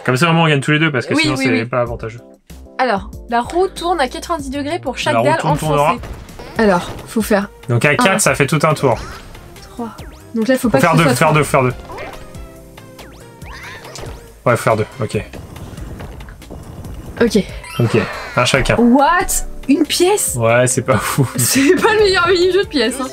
Comme ça vraiment on gagne tous les deux parce que Oui, sinon oui, c'est oui. pas avantageux. Alors, la roue tourne à 90 degrés pour chaque La roue dalle tourne, tournera. enfoncée. Alors, faut faire Donc à 4 Ah. ça fait tout un tour. 3. Donc là, faut Faut pas faire que deux, faire trois. deux, faire deux. Ouais, faut faire deux, ok. Ok. Ok, un chacun. What? Une pièce? Ouais, c'est pas fou. C'est pas le meilleur mini-jeu de pièces. Hein.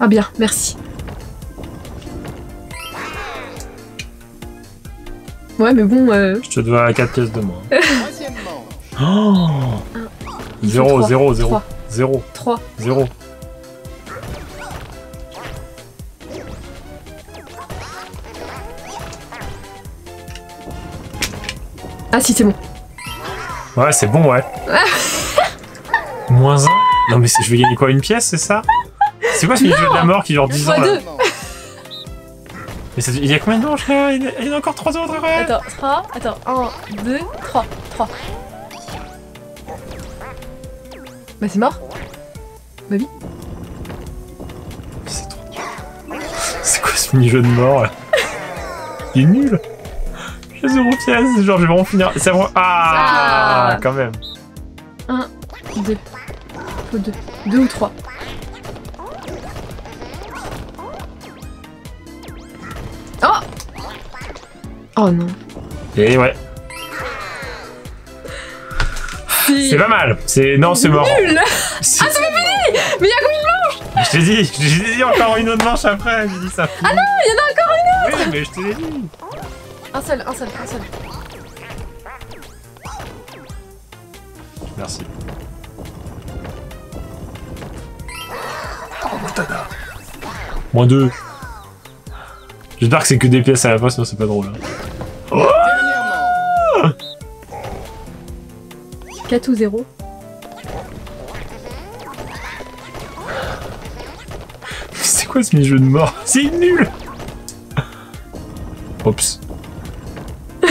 Ah bien, merci. Ouais, mais bon, euh, Je te dois 4 pièces de moins. Troisième manche. Oh il faut 0, trois. 0, 0, Trois. 0, 3. 0. Ah si, c'est bon. Ouais, c'est bon, ouais. Moins 1 Non, mais je vais gagner quoi Une pièce, c'est ça? C'est quoi ce jeu de la mort qui dure 10 ans là? Mais ça- il y a combien de manches là il y a- il y en a encore 3 autres ouais Attends, 3. Attends, 1, 2, 3. 3. Bah c'est mort. Bah oui. C'est trop C'est quoi ce mini-jeu de mort là Il est nul J'ai zéro pièce, genre je vais vraiment finir. C'est vraiment. Ah, Ah. Quand même. 2. Faut 2. 2 ou 3. Oh Oh non. Et ouais, c'est pas mal. C'est non, c'est mort. Nul C'est- Mais y'a combien Je t'ai dit, je t'ai dit encore une autre manche après. J'ai dit ça. Ah non, il y en a encore une autre. Oui, mais je te l'ai dit. Un seul, un seul, un seul. Merci. Oh, Montana. Moins 2. J'espère que c'est que des pièces à la fois, sinon c'est pas drôle. hein. Dernière 4 ou 0 C'est quoi ce mini-jeu de mort? C'est nul Oups.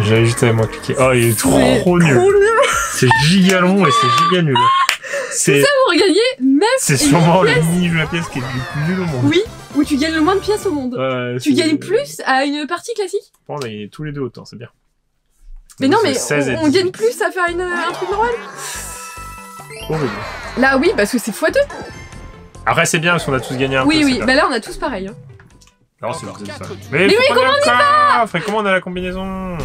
J'avais juste à moi cliquer. Oh, il est trop nul. C'est giga long et c'est giga nul. C'est Pour gagner 9 c'est sûrement le mini-jeu à pièces qui est le plus nul au monde. Oui, où tu gagnes le moins de pièces au monde. Ouais, tu gagnes plus à une partie classique Bon, on a gagné tous les deux autant, c'est bien. Mais non, mais 16 et on, on 18. gagne plus à faire une, un truc normal Horrible. Là, oui, parce que c'est x2. Après, c'est bien parce qu'on a tous gagné un Oui, peu. oui, c'est bah là, on a tous pareil. hein. Non, c'est ça. Mais, Mais oui, pas comment dire quoi Frère, comment on a la combinaison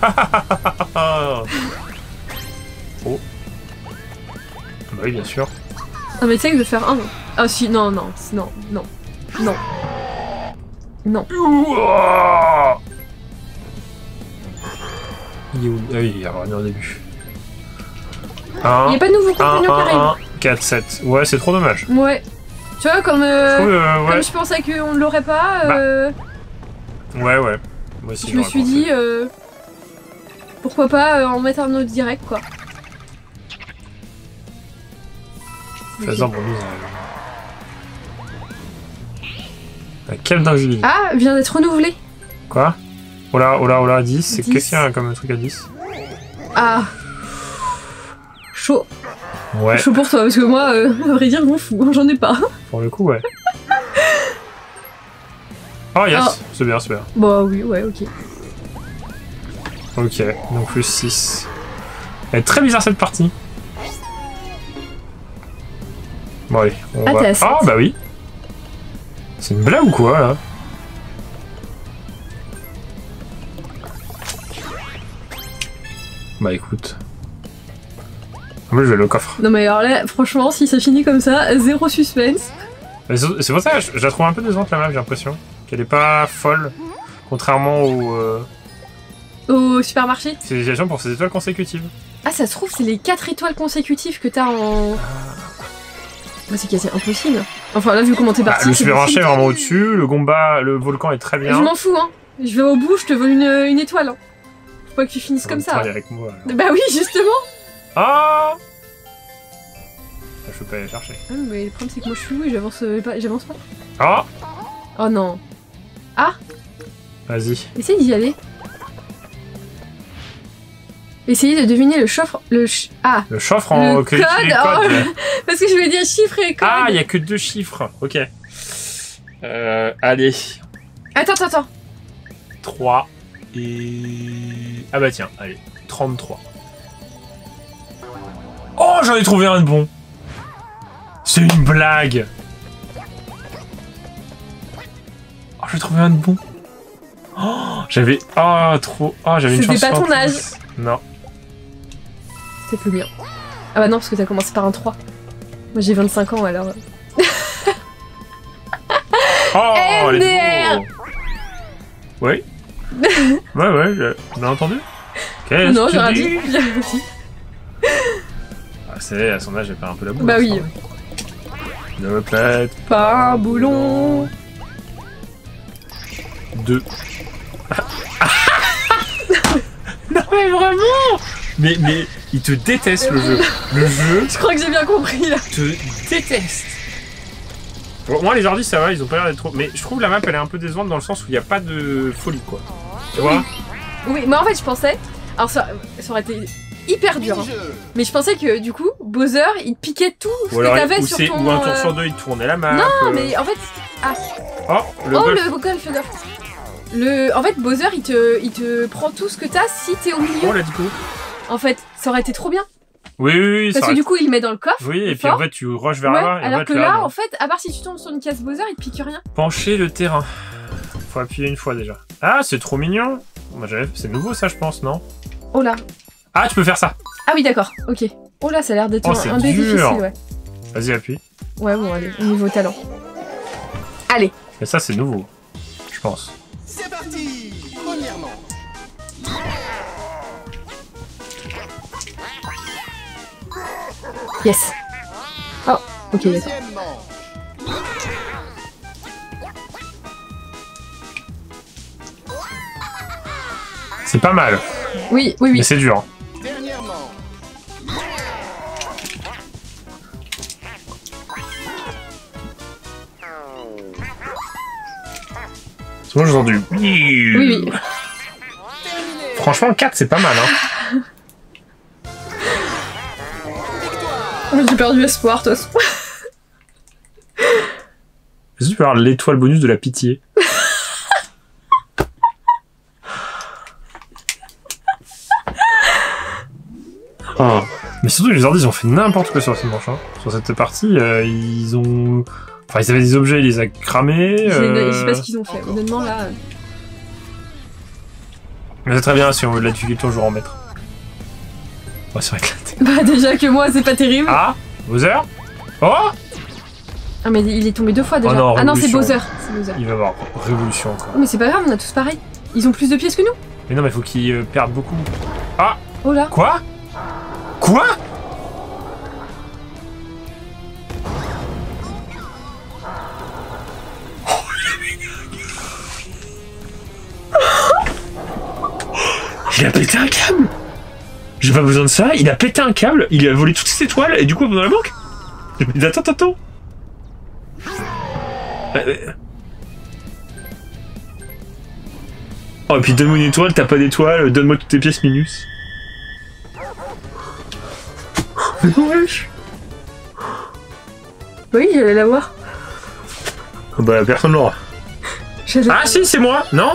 Oh. Bah oui, bien sûr. Ah, mais tu sais que je vais faire un. Ah, si, non, non, non, non, non. Non. Ouah Il est où Ah oui, il y a rien au début. Il 1, n'y a pas de nouveau 1, compagnon 1, pareil. 1, 4, 7. Ouais, c'est trop dommage. Ouais. Tu vois, comme, euh, Je trouve, euh, ouais. comme je pensais qu'on ne l'aurait pas, Bah, euh, ouais, ouais. Moi aussi, je me suis pensé. dit, euh, pourquoi pas en mettre un autre direct, quoi. Fais-en pour nous. Euh. Quelle dinguerie. Ah, vient d'être renouvelé. Quoi? Oh là, oh là, oh là, 10. C'est 10. qu'est-ce qu'il y a comme truc à 10 Ah. Chaud. Ouais, Chaud pour toi, parce que moi, euh, à vrai dire, je m'en fous, j'en ai pas. pour le coup, ouais. Oh yes, Oh. c'est bien, c'est bien. Bah oui, ouais, ok. Ok, donc plus 6. Elle est très bizarre cette partie. Bon allez, on Ah, va... Ah bah oui C'est une blague ou quoi là Bah écoute. En plus je vais le coffre. Non mais alors là, franchement, si ça finit comme ça, zéro suspense. C'est c'est pour ça que je, je la trouve un peu décevante la map, j'ai l'impression. Qu'elle est pas folle. Contrairement aux euh, Au supermarché civilisations pour ses étoiles consécutives. Ah, ça se trouve, c'est les 4 étoiles consécutives que t'as en. Bah, c'est quasi impossible. Enfin, là, vu comment t'es Ah, parti. le c'est supermarché est vraiment au-dessus, le Gomba, le volcan est très Je bien. m'en fous, hein. Je vais au bout, je te vole une, une étoile. Hein. Faut pas que tu finisses comme ça. Avec moi. alors. Bah oui, justement. Ah Je peux pas aller chercher. Ah, mais le problème, c'est que moi, je suis où et j'avance euh, pas. J'avance pas. Ah Oh non. Vas-y. Essaye d'y aller. Essayez de deviner le chiffre. Le ch- Ah, Le chiffre en Le code, oh. parce que je voulais dire chiffre et code. Ah, il y a que deux chiffres. Ok. Euh, allez. Attends, attends, attends. 3 et... Ah bah tiens, allez. 33. Oh, j'en ai trouvé un de bon. C'est une blague. Oh, j'ai trouvé un de bon. Oh, j'avais... Ah, trop... Ah, j'avais une chance C'était pas ton âge. Non. C'est plus bien. Ah bah non, parce que t'as commencé par un 3. Moi j'ai 25 ans alors. Oh, elle MDR. Oui. ouais, ouais, j'ai bien entendu. Qu'est-ce non, j'ai rien dit. dis? J'ai rien dit. Ah, c'est à son âge, j'ai pas un peu la boule. Bah ça, oui. hein. Ne pète Pas un boulon. deux. non mais vraiment Mais mais il te déteste le jeu. Le jeu Je crois que j'ai bien compris là. te déteste. Bon, moi les ordi ça va, ils ont pas l'air d'être trop. Mais je trouve la map elle est un peu décevante dans le sens où il n'y a pas de folie quoi. Tu vois Oui, mais en fait je pensais. Alors ça, ça aurait été hyper dur. hein. Mais je pensais que du coup, Bowser il piquait tout ce Ou que t'avais sur ton. ou un tour euh, sur deux il tournait la map. Non, euh, mais en fait. Oh, le oh, golf. le golf, le golf. Le... En fait, Bowser il te, il te prend tout ce que t'as si t'es au milieu. Oh, la dico. En fait, ça aurait été trop bien. Oui, oui, oui. ça Parce que du coup, il le met dans le coffre. Oui, et puis fort. en fait tu rushes vers Ouais, là-bas. et en alors fait, que là, en fait, à part si tu tombes sur une case Bowser, il te pique rien. Pencher le terrain. Faut appuyer une fois déjà. Ah, c'est trop mignon. J'avais- C'est nouveau ça, je pense, non? Oh là. Ah, tu peux faire ça. Ah oui, d'accord, ok. Oh là, ça a l'air d'être Oh, un, c'est un difficile, ouais. Vas-y, appuie. Ouais, bon, allez, au niveau talent. Allez, Mais ça, c'est nouveau. Je pense. C'est parti Première yes. Oh, ok, d'accord. C'est pas mal, Oui, oui, mais oui. c'est dur. C'est moi, aujourd'hui. Oui, oui. Franchement, 4, c'est pas mal, hein. J'ai perdu espoir, toi. Est-ce que tu peux avoir l'étoile bonus de la pitié? Oh. Mais surtout, les ordi, ils ont fait n'importe quoi sur cette manche. hein. Sur cette partie, euh, ils ont. Enfin, ils avaient des objets, ils les a cramés. Je sais- euh, je sais pas ce qu'ils ont fait. Honnêtement, là. euh, Mais c'est très bien si on veut de la difficulté, on joue en maître. Va se faire éclater. Bah, déjà que moi, c'est pas terrible. Ah Bowser Oh Ah, mais il est tombé deux fois déjà. Oh non, ah non, c'est. Bowser. Il va y avoir révolution encore. Oh, mais c'est pas grave, on a tous pareil. Ils ont plus de pièces que nous. Mais non, mais faut qu'il euh, perde beaucoup. Oh là. Quoi Quoi Il a pété un câble J'ai pas besoin de ça, il a pété un câble, il a volé toutes ses étoiles et du coup va dans la banque Mais attends, attends, attends. Oh et puis donne-moi une étoile, t'as pas d'étoile, donne-moi toutes tes pièces minus. Mais wesh Oui, j'allais la voir. Bah personne l'aura. Ah si, c'est moi Non?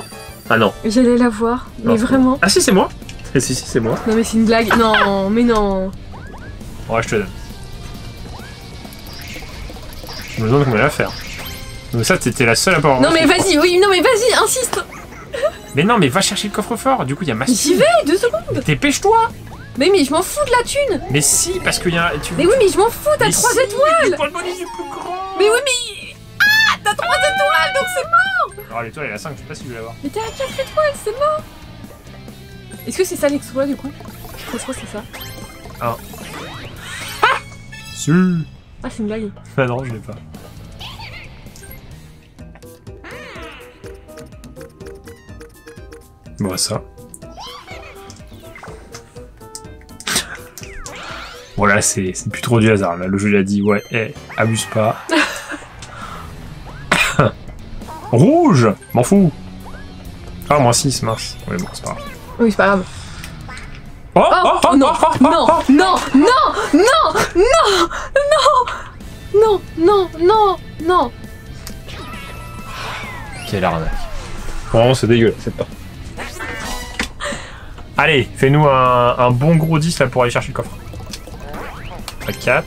Ah non. j'allais la voir. Mais Non, vraiment. Ah si, c'est moi Ah, Si, si, c'est moi. Non, mais c'est une blague. Non, mais non. Ouais, je te donne. Je me demande comment il va faire. Donc ça, t'étais la seule à pas avoir Non, mais vas-y, oui, non, mais vas-y, insiste. Mais non, mais va chercher le coffre-fort. Du coup, il y a Master. J'y vais, deux secondes. Dépêche-toi Mais, mais je m'en fous de la thune. Mais si, parce qu'il y a... Tu... Mais oui, mais je m'en fous, t'as Mais trois si, étoiles. du poil bonus du plus grand Mais oui, mais. T'as 3 étoiles, donc c'est mort Alors l'étoile elle a 5, je sais pas si je vais l'avoir. Mais t'es à 4 étoiles, c'est mort Est-ce que c'est ça l'exploit du coup? Ça se trouve, c'est ça. Si Ah, c'est une blague. Ah non, je l'ai pas. Bon, ça. Voilà, c'est c'est plus trop du hasard. Là, le jeu il a dit ouais, eh, abuse pas. Rouge M'en fous Ah, moins 6, mince. Ouais, bon, c'est pas grave. Oui, c'est pas grave. Oh, Oh, oh, non, oh, oh, non, oh, oh. non, non, non, non, non, non, non, non. Quelle arnaque. Vraiment, c'est dégueulasse, c'est pas. Allez, fais-nous un, un bon gros 10 là pour aller chercher le coffre. 4.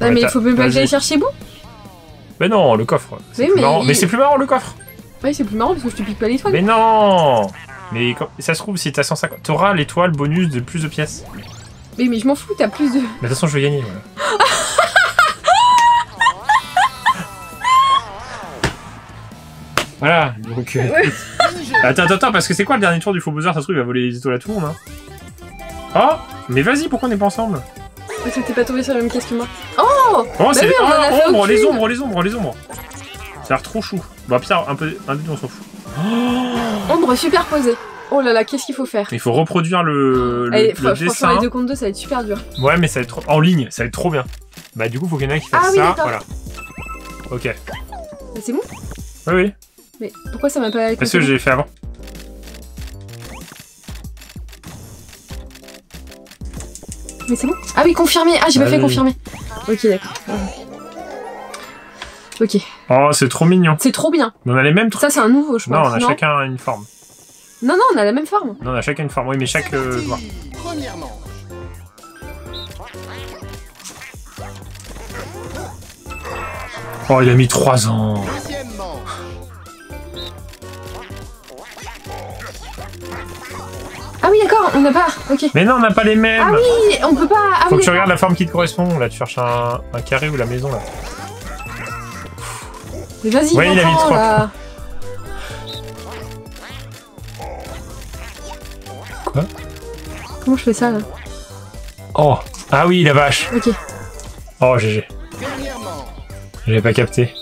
Non, mais il faut même pas que j'aille chercher bout. Mais non, le coffre. C'est Oui, plus mais il- Mais c'est plus marrant le coffre. Oui, c'est plus marrant parce que je te pique pas l'étoile. Mais non Mais quand- ça se trouve, si t'as 150, t'auras l'étoile bonus de plus de pièces. Mais, mais je m'en fous, t'as plus de. Mais de toute façon, je vais gagner. Voilà. Voilà, donc. euh. Attends, attends, attends, parce que c'est quoi le dernier tour du faux buzzer Ça se trouve, il va voler les étoiles à tout le monde. Hein. Oh Mais vas-y, pourquoi on n'est pas ensemble? Parce que t'es pas tombé sur la même caisse que moi. Oh Oh, c'est en a oh, ombre, les ombres, les ombres, les ombres. Ça a l'air trop chou. Bah, pire, un peu, un des on s'en fout. Ombre superposée. Oh là là, qu'est-ce qu'il faut faire Il faut reproduire le, le, Allez, le fr- franchement, dessin. les deux contre deux, ça va être super dur. Ouais, mais ça va être trop... en ligne, ça va être trop bien. Bah, du coup, faut qu'il y en ait qui fasse Ah oui, ça. d'accord. Voilà. Ok. Mais c'est bon Oui, oui. Mais pourquoi ça m'a pas Parce que j'ai fait avant. Mais c'est bon Ah oui, confirmé Ah, j'ai pas Ah fait oui. confirmer. Ok, d'accord. Ok. Oh, c'est trop mignon. C'est trop bien. Mais on a les mêmes trucs. Ça, c'est un nouveau, je Non, pense. on a chacun une forme. non, non, on a la même forme. Non, on a chacun une forme. Oui, mais chaque. euh. Oh, il a mis 3 ans. Deuxième manche. Ah oui, d'accord, on n'a pas. Ok. Mais non, on n'a pas les mêmes. Ah oui, on peut pas. Ah Faut oui, que tu regardes la forme qui te correspond. Là, tu cherches un, un carré ou la maison là. Mais vas-y, Ouais, il a mis reprends, trois. là. Quoi Comment je fais ça là Oh. Ah oui, la vache. Ok. Oh, GG. J'avais pas capté.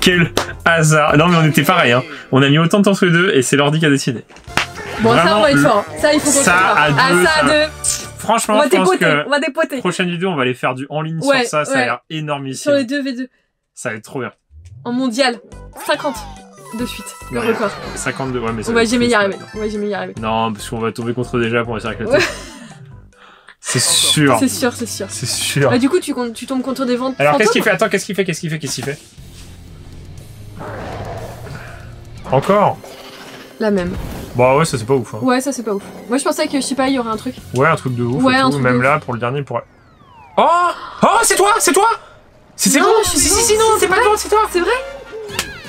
Quel hasard. Non, mais on était pareil. Hein. On a mis autant de temps tous les deux et c'est l'ordi qui a décidé. Bon, ça, on va être fort. Ça, il faut qu'on ça soit fort. à Ah, deux, ça à deux. Franchement, On va je pense dépoter. que On va dépoter. prochaine vidéo, on va aller faire du en ligne Ouais, sur ça. Ça a l'air énormissime. Sur les deux V2. Ça va être trop bien. En mondial. 50 de suite. Le Ouais. record. 52, ouais, mais ça On va être jamais y arriver. On va jamais y arriver. Non, parce qu'on va tomber contre déjà pour essayer avec la tête. C'est sûr. C'est sûr, c'est sûr. C'est sûr. Ah, du coup, tu, tu tombes contre des ventes. Alors qu'est-ce qu'il fait? Attends, qu'est-ce qu'il fait? Qu'est-ce qu'il fait? Qu'est-ce qu'il fait? Encore? La même. Bah ouais, ça c'est pas ouf. Hein. Ouais, ça c'est pas ouf. Moi je pensais que, je sais pas, il y aurait un truc. Ouais, un truc de ouf. Ouais, et un tout. truc de Même ouf. là, pour le dernier, pour. Oh Oh, c'est toi C'est toi C'est bon Si, si, si, non, c'est pas toi, c'est toi C'est vrai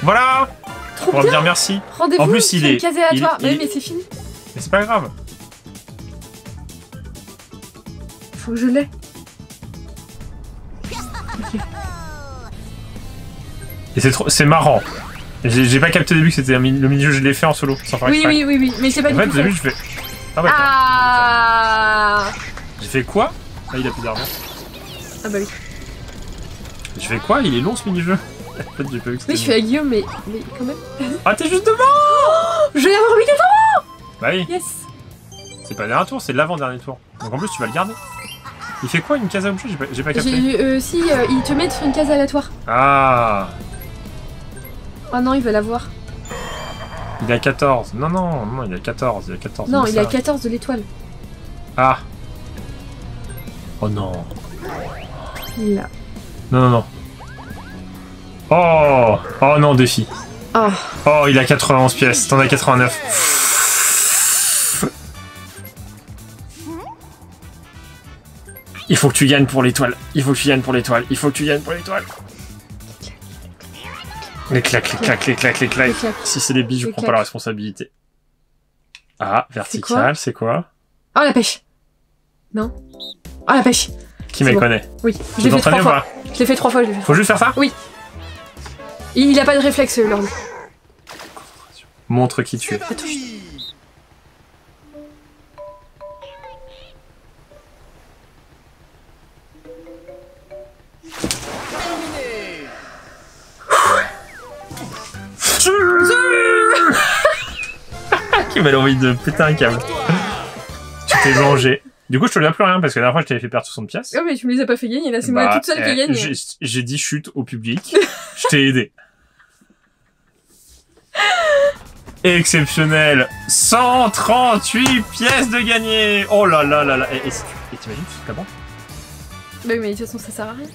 Voilà Trop bien dire merci. Rendez-vous En plus, il est- il- Bah oui, il- mais c'est fini. Mais c'est pas grave. Faut que je l'ai. Et c'est trop, c'est marrant. J'ai pas capté au début que c'était mini- le mini-jeu, je l'ai fait en solo, sans faire Oui, exprès. oui, oui, oui. Mais c'est pas En du fait, tout au début, fait. je fais. Ah bah, Ah j'ai fait quoi? Ah, il a plus d'argent. Ah bah oui. Je fais quoi? Il est long ce mini-jeu En fait, j'ai pas vu que. Oui, je suis à Guillaume, mais, mais quand même. Ah, t'es juste devant Je vais avoir 8 Bah oui, Yes c'est pas le dernier tour, c'est l'avant-dernier tour. Donc en plus, tu vas le garder. Il fait quoi une case à objet J'ai pas, capté. Euh, Si, euh, il te met sur une case aléatoire. Ah Oh non, il veut l'avoir. Il a 14. Non, non, non, il a 14. Il a 14. Non, il a ça- 14 de l'étoile. Ah Oh non. A. Non, non, non. Oh Oh non, défi. Oh. Oh, il a 91 pièces. T'en as 89. Il faut que tu gagnes pour l'étoile. Il faut que tu gagnes pour l'étoile. Il faut que tu gagnes pour l'étoile. Les claques, les claques, les claques, les claques. Les claques. Si c'est des billes, je Les prends pas la responsabilité. Ah, vertical, c'est quoi Oh la pêche Non Oh la pêche Qui me bon. connaît Oui, je l'ai fait trois fois. Je l'ai fait trois fois, je l'ai fait. Faut juste faire ça Il, il a pas de réflexe, Lord. Montre qui tu es. Qui m'a envie de péter un câble. Tu t'es mangé. Du coup, je te dois plus rien parce que la dernière fois, je t'avais fait perdre 60 pièces. Oh, mais tu me les as pas fait gagner, là, c'est moi Bah, toute seule qui eh, gagne. j'ai- dit chute au public. je t'ai aidé. Exceptionnel 138 pièces de gagné Oh là là là là Et, t'imagines, tu te la banque Bah oui, mais de toute façon, ça sert à rien.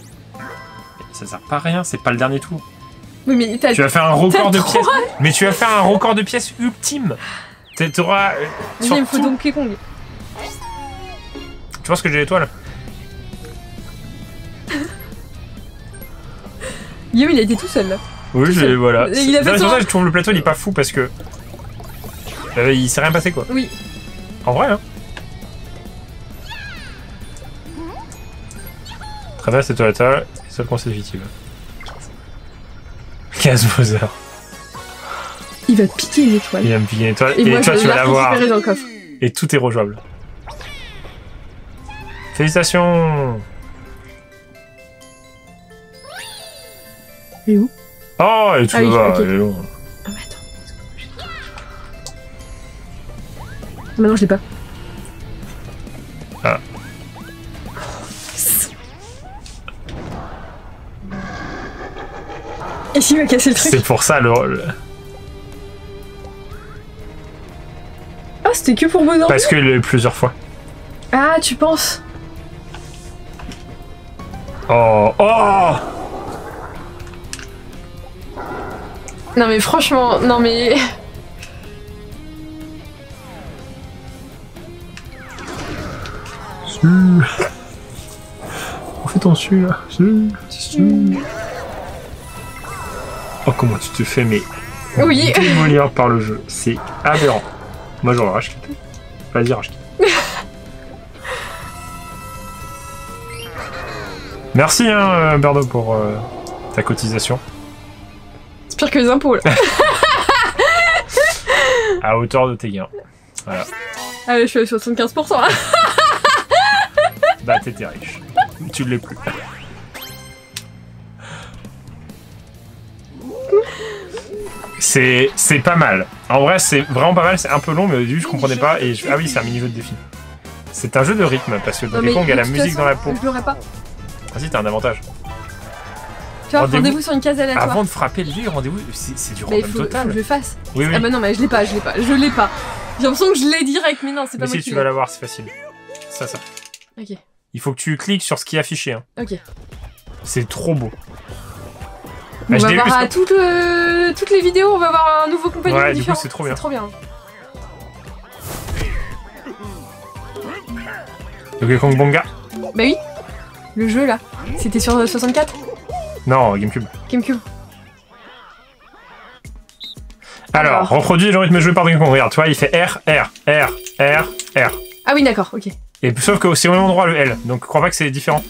Ça sert pas à rien, c'est pas le dernier tour. Oui, mais t'as. Tu vas faire un record de pièces. Mais tu vas faire un record de pièces ultime. T'es- T'auras. euh, Oui, sur il me faut tout- Donkey Kong. Tu vois ce que j'ai l'étoile Guillaume, il a été tout seul, là. Oui, seul. voilà. Il a C'est- fait non, c'est son- pour ça que je trouve le plateau il est pas fou parce que. euh, il s'est rien passé quoi. Oui. En vrai, hein. Traverse cette toilette, seule consécutive. 15 Bowser. Il va te piquer une étoile. Il va me piquer une étoile. Et, Et, moi, toi, je tu vas la l'avoir. récupérer dans le coffre. Et tout est rejouable. Félicitations Et où? Oh, et tout Ah va, ok. elle est long. Ah, mais attends. Maintenant, je l'ai pas. Et s'il m'a cassé le truc C'est pour ça le rôle. Ah, c'était que pour Bowser Parce qu'il l'a eu plusieurs fois. Ah, tu penses Oh, oh Non, mais franchement, non, mais. On fait ton su là. Su, su. Oh, comment tu te fais, mais. Oui. Démolir par le jeu. C'est aberrant. Moi, j'aurais racheté. Vas-y, rachète. Merci, hein, euh, Berdo, pour euh, ta cotisation. C'est pire que les impôts, là. À hauteur de tes gains. Ah, ouais, je suis à 75%. hein. Bah, t'étais riche. Tu ne l'es plus. C'est c'est pas mal. En vrai, c'est vraiment pas mal. C'est un peu long, mais au début, je comprenais pas. Et je- Ah oui, c'est un mini-jeu de défi. C'est un jeu de rythme, parce que Donkey Kong a la musique façon, dans la peau. Je l'aurais pas. Vas-y, t'as un avantage. Tu vois, Rendez-vous- sur une case aléatoire. Avant de frapper le rendez-vous, c'est du Mais il random faut, faut total. que je le fasse. Oui, oui. Ah bah non, mais je l'ai pas, je l'ai pas. Je l'ai pas. J'ai l'impression que je l'ai direct, mais non, c'est pas mais moi si qui tu vas l'avoir, c'est facile. Ça, ça. Ok, Il faut que tu cliques sur ce qui est affiché. hein. ok. C'est trop beau. On Bah, va voir à toutes, euh, toutes les vidéos, on va voir un nouveau compagnon Ouais, du coup, différent. c'est trop bien. Trop bien. Donkey Kong Bonga Bah oui, le jeu là. C'était sur euh, 64 Non, GameCube. GameCube. Alors, Alors. reproduis le rythme joué par Donkey Kong. Regarde, tu vois, il fait R, R, R, R, R. Ah oui, d'accord, ok. Et sauf que c'est au même endroit le L, donc crois pas que c'est différent.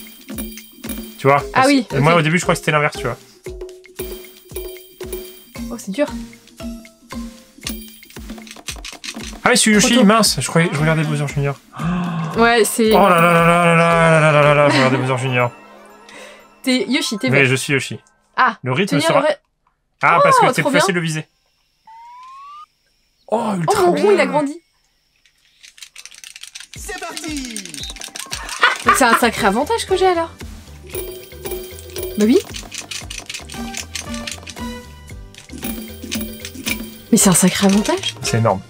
Tu vois Ah oui, Moi au début je crois que c'était l'inverse, tu vois. Oh, c'est dur. Ah oui, c'est Yoshi, mince, je croyais, je regardais Bowser Junior. Ouais, c'est. Oh là là là là là là là là là là, je regardais Bowser Junior. T'es Yoshi, t'es Mais je suis Yoshi. Ah, Le rythme sera. le Ah, parce Oh, que c'est plus facile de viser. Oh, Oh, ultra mon bien. rond, il a grandi. C'est parti C'est un sacré avantage que j'ai alors. Bah oui. Mais c'est un sacré avantage. C'est énorme.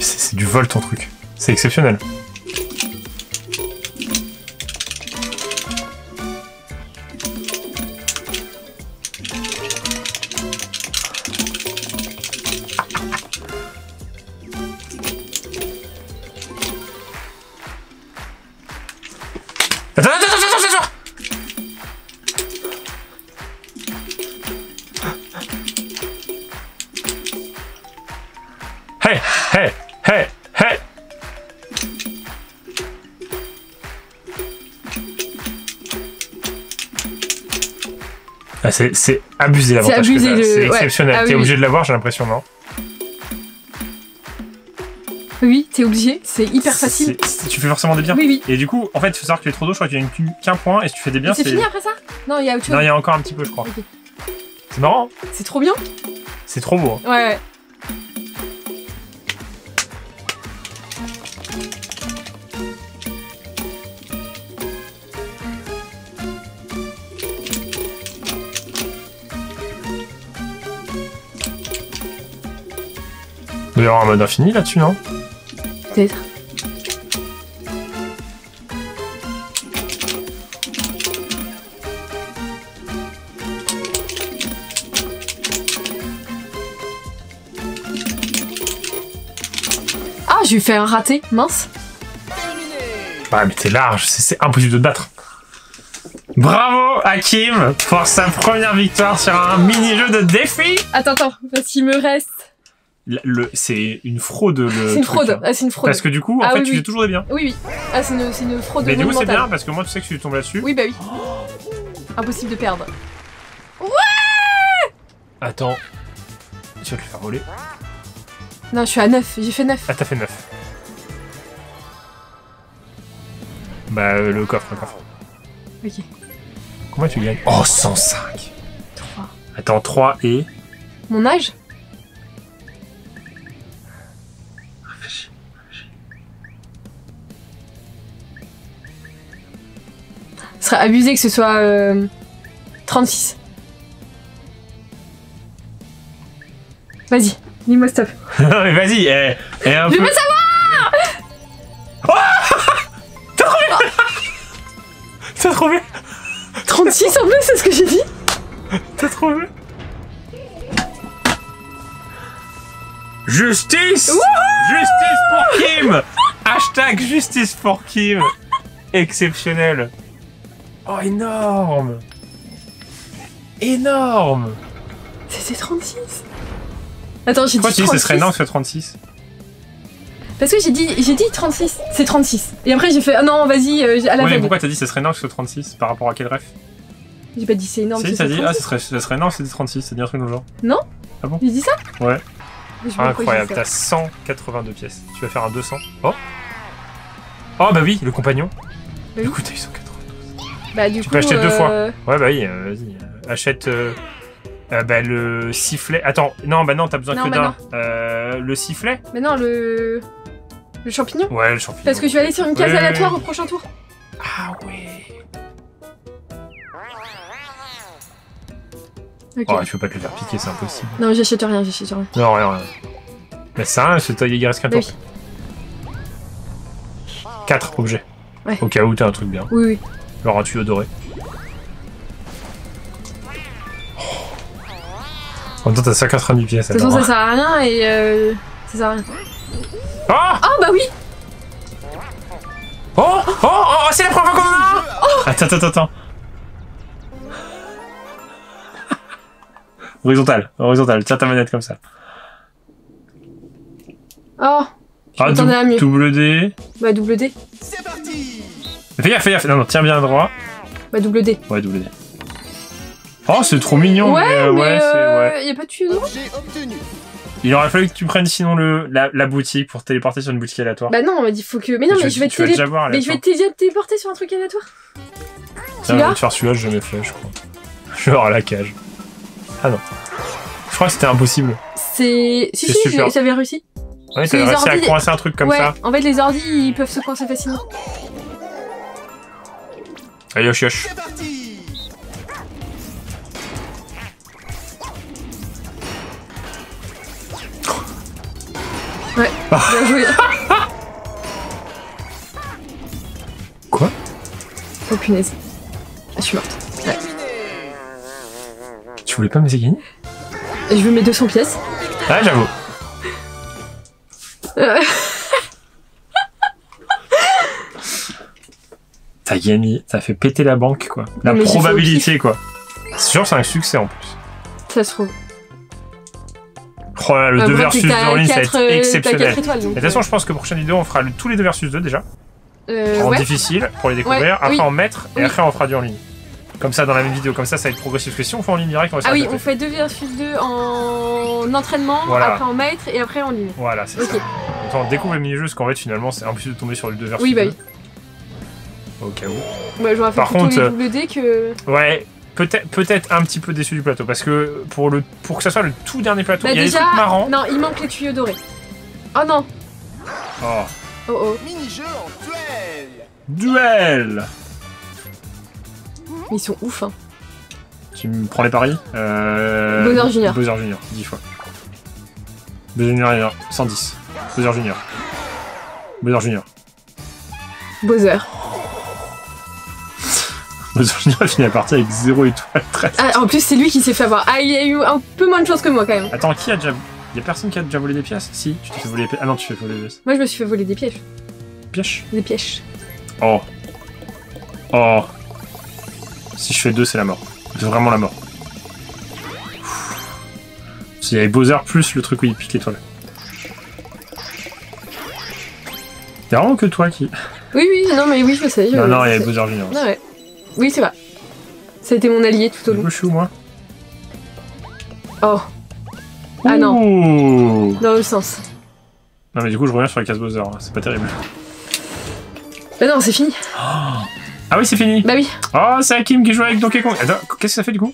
C'est du vol ton truc. C'est exceptionnel. C'est, c'est abusé l'avantage abusé C'est ouais. exceptionnel. Ah T'es obligé de l'avoir, j'ai l'impression, non Oui, t'es obligé, c'est hyper C'est- facile. c'est- tu fais forcément des biens. Oui, oui. Et du coup, en fait, il faut savoir que tu es trop dos, je crois qu'il y a qu'un point, et si tu fais des biens, c'est c'est. fini après ça? Non, il y a autre chose. Non, il y a encore un petit peu, je crois. C'est marrant, C'est trop bien. c'est trop beau. hein. Ouais, ouais. Y avoir un mode infini là-dessus, non? Peut-être. Ah, j'ai fait un raté, mince. Terminé. Ouais, mais t'es large, c'est c'est impossible de te battre. Bravo Hakim pour sa première victoire sur un mini-jeu de défi Attends, attends, parce qu'il me reste. C'est une fraude le C'est une truc, fraude. hein. Ah, c'est une fraude. Parce que du coup, en Ah fait, oui, tu oui. fais toujours des biens. Oui, oui. Ah, c'est une, c'est une fraude Mais du coup, c'est bien parce que moi, tu sais que tu tombes là-dessus. Oui, bah oui. Impossible de perdre. Attends. Tu vas te le faire voler. Non, je suis à 9, j'ai fait 9. Ah, t'as fait 9. Bah, euh, le coffre, le coffre. Ok. Combien tu gagnes? Oh, 105 3. Attends, 3 et. Mon âge? Serait abusé que ce soit euh, 36. Vas-y, dis-moi stop. Non, mais vas-y, eh, eh, un Je peu. veux savoir T'as trouvé 36 en plus, c'est ce que j'ai dit T'as trouvé Justice Justice pour Kim Hashtag justice pour Kim Exceptionnel Oh, énorme Énorme C'était 36 Attends, j'ai dit 36. Pourquoi tu dis ce serait énorme 36 Parce que j'ai dit, j'ai dit 36, c'est 36. Et après j'ai fait, ah non, vas-y, euh, à la ouais, mais pourquoi t'as dit ce serait énorme ce 36 Par rapport à quel ref? J'ai pas dit c'est énorme Si, t'as dit, ah, ce serait, énorme, c'est 36, c'est bien un truc dans genre. Non Ah bon? J'ai dit ça? Ouais. Incroyable, t'as 182 pièces. Tu vas faire un 200. Oh Oh bah oui, le compagnon. Bah Écoutez, 180. Bah du Tu coup, peux acheter deux fois. euh, Ouais, bah oui, euh, vas-y. euh, achète euh, bah, le sifflet. Attends, non, bah non, t'as besoin Non, que bah d'un. Euh, le sifflet? Mais non, le. Le champignon Ouais, le champignon. Parce que je vais aller sur une case Ouais. aléatoire au prochain tour. Ah ouais. Ok. Oh, tu peux pas te le faire piquer, c'est impossible. Non, j'achète rien, j'achète rien. Non, rien, rien. Mais c'est un, c'est il reste qu'un tour. 4 objets. Ouais. Au cas où t'as un truc bien. Oui, oui. Genre un tuyau doré. En même temps, t'as 190 pièces. De toute façon, alors. ça sert à rien et. Euh... Ça sert à rien. Oh Ah bah oui Oh Oh Oh, oh c'est la première fois qu'on en a un Attends, attends, attends. horizontal, horizontal. Tiens ta manette comme ça. Oh Je Ah, à mieux. double D. Bah double D. C'est parti Fais gaffe, fais gaffe. Non, non, tiens bien droit. Bah double D. Ouais, double D. Oh, c'est trop mignon. Ouais, mais, euh, mais ouais, c'est- euh, ouais. y a pas de tuyau dedans Objet obtenu. Il aurait fallu que tu prennes sinon le, la, la boutique pour te téléporter sur une boutique aléatoire. Bah non, on m'a dit faut que. Mais non, mais je vais te tu vas télé- déjà voir Mais je vais téléporter sur un truc aléatoire. Tiens, là on va te faire celui-là, j'ai jamais fait, je crois. Genre à la cage. Ah non. Je crois que c'était impossible. C'est. Si, si, j'avais réussi. Ouais, t'avais réussi à ordi- coincer un truc comme ouais, ça. en fait, les ordis, ils peuvent se coincer facilement. Allez, yosh yosh. C'est parti Ouais, bien joué. Quoi? Oh punaise. Ah, je suis morte. Tu voulais pas me laisser gagner? Je veux mes 200 pièces. Ah, j'avoue. T'as gagné, t'as fait péter la banque, quoi. La mais probabilité, quoi. C'est sûr, c'est un succès en plus. ça se trouve. Oh là, le Ah, 2 bon, versus puis 2 t'as en ligne, ça va être euh, exceptionnel. étoiles, donc, De toute façon, je pense que prochaine vidéo, on fera le- tous les 2 versus 2 déjà, euh, en ouais. difficile, pour les découvrir, Ouais, après oui. en maître, et Oui. après on fera du en ligne. Comme ça, dans la même vidéo, comme ça, ça va être progressif. Parce que si on fait en ligne direct, on va se Ah oui, on fait 2 versus 2 en entraînement, Voilà. après en maître et après en ligne. Voilà, c'est ça. Ça, on découvre le mini-jeu, parce qu'en fait, finalement, c'est impossible de tomber sur le 2 versus Oui, bah 2. oui. Au cas où. Bah, j'aurais fait Par plutôt contre, les double D que. Ouais, peut-être peut-être un petit peu déçu du plateau, parce que pour, le, pour que ça soit le tout dernier plateau, Bah, il y a déjà, des trucs marrants. non, il manque les tuyaux dorés. Oh non, Oh. oh oh. Mini-jeu en duel. Duel Mais ils sont ouf, hein. Tu me prends les paris? Euh... Bowser Junior. Bowser Junior, 10 fois. Bowser Junior, 110. Bowser Junior. Bowser Junior. Bowser. Bowser Junior a fini la partie avec 0 étoile 13. Ah, en plus, c'est lui qui s'est fait avoir. Ah, il a eu un peu moins de chance que moi quand même. Attends, qui a déjà... Y'a personne qui a déjà volé des pièces? Si, tu t'es fait voler des pièces. Ah non, tu t'es fait voler des pièces. Moi, je me suis fait voler des pièges. Pièges? Des pièges. Oh. Oh. Si je fais 2, c'est la mort. C'est vraiment la mort. S'il y avait Bowser plus le truc où il pique l'étoile. Y'a vraiment que toi qui. Oui, oui, non, mais oui, je sais. je- Non, non, il y je avait. Bowser Junior. Ah ouais. Oui, c'est vrai. Ça a été mon allié tout au long. je suis où moi Oh, Ah non. Dans le sens. Non, mais du coup, je reviens sur la case Bowser. hein. C'est pas terrible. Bah non, c'est fini. Ah oui, c'est fini. Bah oui. Oh, c'est Hakim qui joue avec Donkey Kong. Attends, qu'est-ce que ça fait du coup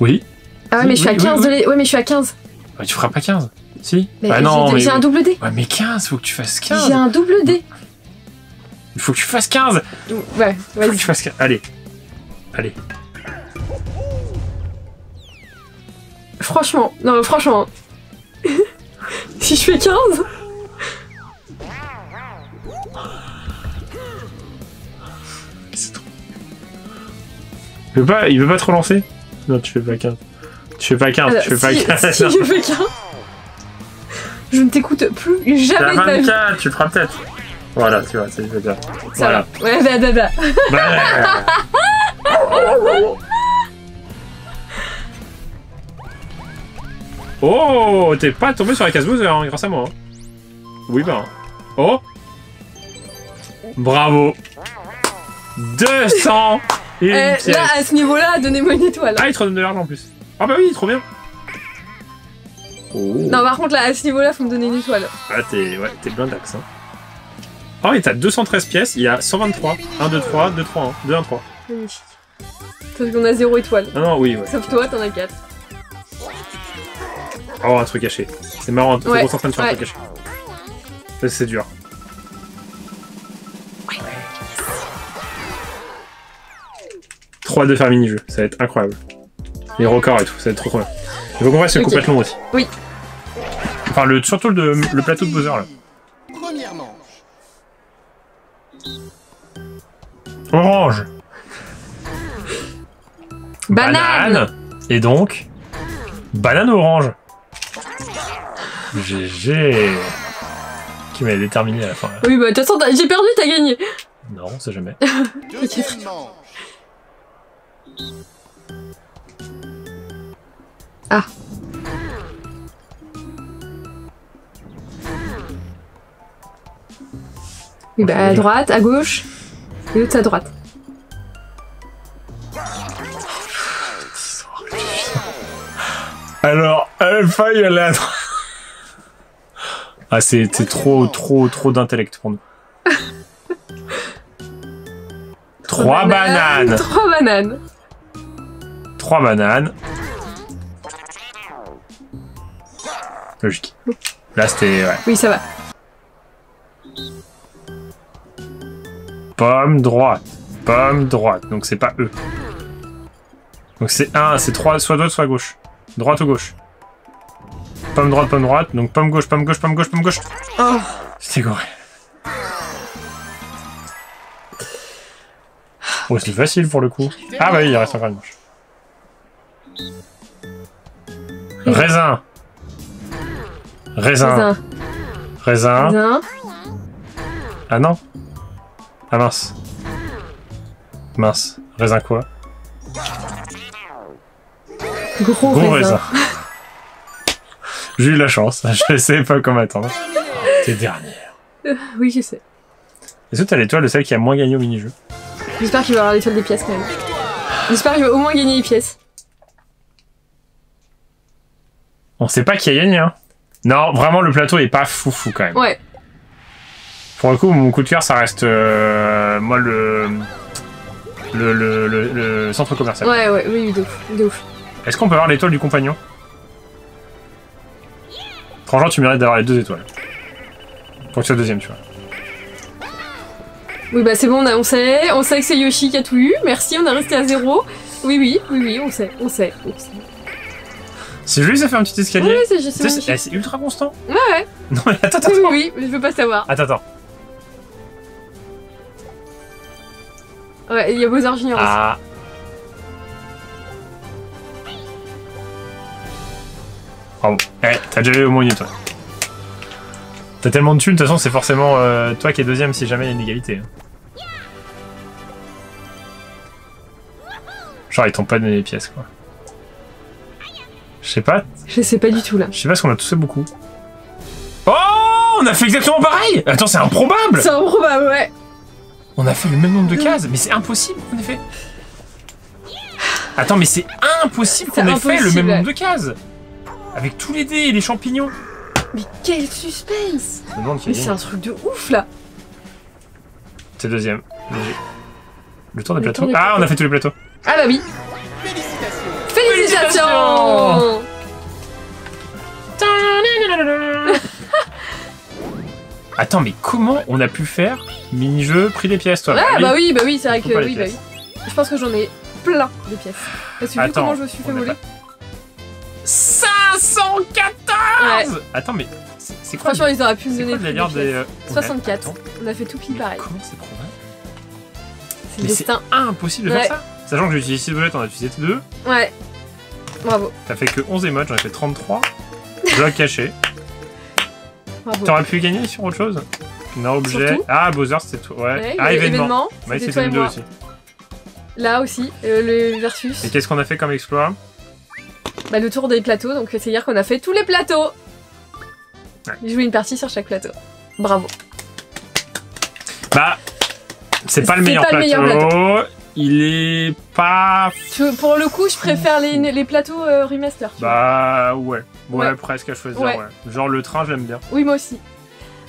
Oui. Ah ouais, Oui, mais je suis à oui, 15 oui, de les- Ouais, mais je suis à 15. Bah, tu feras pas 15. Si Mais Bah non, j'ai mais... j'ai un double D. Ouais, mais 15, faut que tu fasses 15. J'ai un double D. Il faut que tu fasses 15. Ouais, Faut que vas-y. tu fasses 15. Allez. Allez. Franchement, non, franchement. si je fais 15. C'est trop. Il veut pas, il veut pas te relancer? Non, tu fais pas 15. Tu fais pas 15, Alors, tu fais pas si, 15. si je fais 15, je ne t'écoute plus jamais de ma vie. 24, tu feras peut-être. Voilà, tu vois, c'est fait ça. Ça Voilà. va. Ouais, bah, bah, bah. Bah. Oh, t'es pas tombé sur la case Bowser, hein, grâce à moi. hein. Oui, ben. Oh Bravo 200 et Euh, pièce. là, à ce niveau-là, donnez-moi une étoile. Ah, il te redonne de l'argent en plus. Ah bah oui, trop bien. Oh. Non, par contre, là, à ce niveau-là, faut me donner une étoile. Ah, t'es ouais, t'es blindax. Hein. Oh, et t'as 213 pièces, il y a 123. 1, 2, 3, 2, 3, 1. 2, 1, 3. Magnifique. Sauf qu'on a zéro étoile. Ah non, oui, ouais. Sauf toi, t'en as 4. Oh, un truc caché. C'est marrant, faut Ouais, qu'on s'entraîne sur un ouais. truc caché. C'est dur. Trois de faire mini-jeu, ça va être incroyable. Les records et tout, ça va être trop bien. Il faut qu'on fasse complètement aussi. Oui. Enfin, le, surtout le, le plateau de Bowser là. Première manche. Orange. Banane. Et donc, banane orange. GG. Qui m'a déterminé à la fin. là. Oui, bah, de toute façon, j'ai perdu, t'as gagné. Non, on sait jamais. Deuxième Oui, bah, à droite, à gauche. Et l'autre, à droite. Alors, Alpha, il est à droite. Ah, c'est c'est trop, trop, trop d'intellect pour nous. Trois bananes. Trois bananes. Trois bananes. Logique. Là, c'était... Ouais. Oui, ça va. Pomme droite. Pomme droite. Donc, c'est pas eux. Donc, c'est un, c'est trois, soit droite, soit gauche. Droite ou gauche. Pomme droite, pomme droite. Donc, pomme gauche, pomme gauche, pomme gauche, pomme gauche. Oh. C'était goré. Oh, c'est facile pour le coup. Ah bah oui, il reste encore une manche. Raisin. Raisin. Raisin. Raisin. Ah non. Ah mince. Mince. Raisin quoi? Gros, Gros raisin. raisin. J'ai eu la chance, je sais pas comment attendre. T'es dernière. Euh, oui, je sais. Est-ce que t'as l'étoile de celle qui a moins gagné au mini-jeu? J'espère qu'il va avoir l'étoile des pièces quand même. J'espère qu'il va au moins gagner les pièces. On sait pas qui a gagné, hein. Non, vraiment, le plateau est pas fou fou quand même. Ouais. Pour le coup, mon coup de cœur, ça reste, euh, moi, le... Le, le, le, le centre commercial. Ouais, ouais, oui, de ouf. De ouf. Est-ce qu'on peut avoir l'étoile du compagnon? Franchement, tu mérites d'avoir les deux étoiles. Pour que tu sois deuxième, tu vois. Oui, bah c'est bon, on, a- on sait. On sait que c'est Yoshi qui a tout eu. Merci, on est resté à zéro. Oui, oui, oui, oui, on sait, on sait. On sait. C'est joli, ça fait un petit escalier. oui, c'est juste c'est ultra constant. Ouais, ouais. Non, mais attends, attends, Oui, attends. oui, oui, je veux pas savoir. Attends, attends. Ouais, il y a Bowser Junior aussi. Ah. Bravo. Eh, t'as déjà eu au moins une étoile. T'as tellement de thunes, de toute façon, c'est forcément euh, toi qui es deuxième si jamais il y a une égalité. hein. Genre, ils t'ont pas donné les pièces, quoi. Je sais pas, Je sais pas du tout là. je sais pas parce qu'on a tous fait beaucoup. Oh On a fait exactement pareil Attends, c'est improbable C'est improbable, ouais. On a fait le même nombre de cases, mais c'est impossible qu'on ait fait. Attends, mais c'est impossible qu'on ait fait le même nombre de cases. Avec tous les dés et les champignons. Mais quel suspense Je me demande qui Mais c'est un truc de ouf là C'est deuxième. Le tour des Le plateaux. tour des Ah, plateaux. on a fait tous les plateaux. Ah bah oui Félicitations. Félicitations Attends, mais comment on a pu faire mini-jeu prix des pièces, toi Ah bah oui, bah oui, c'est vrai que oui, bah oui. Je pense que j'en ai plein de pièces. Parce que vu comment je me suis fait voler. pas- 514 Ouais. Attends, mais c'est quoi Franchement, ils auraient pu me C'est donner quoi plus le de délire des... pièces. euh, on a- 64. Attends, On a fait tout pile pareil. Comment c'est probable C'est destin. impossible de Ouais. faire ça Sachant que j'ai utilisé 6 boulettes, on a utilisé 2. Ouais. Bravo, T'as fait que 11 émotes, j'en ai fait 33. Bloc caché. Bravo. T'aurais pu gagner sur autre chose Non, objet. Surtout. Ah, Bowser, c'était toi. Ouais. Ouais, ah, événement. événement. Ouais, c'était c'est toi et une 2 moi. aussi. Là aussi, euh, le versus. Et qu'est-ce qu'on a fait comme exploit Bah, le tour des plateaux, donc c'est-à-dire qu'on a fait tous les plateaux. Ouais. Joué une partie sur chaque plateau. Bravo. Bah, c'est pas le C'est meilleur pas le plateau. Il est pas. Je- pour le coup, je préfère les, les plateaux euh, remaster. tu vois. Bah, ouais. Ouais, Ouais. presque à choisir, Ouais. ouais. Genre le train, je l'aime bien. Oui, moi aussi.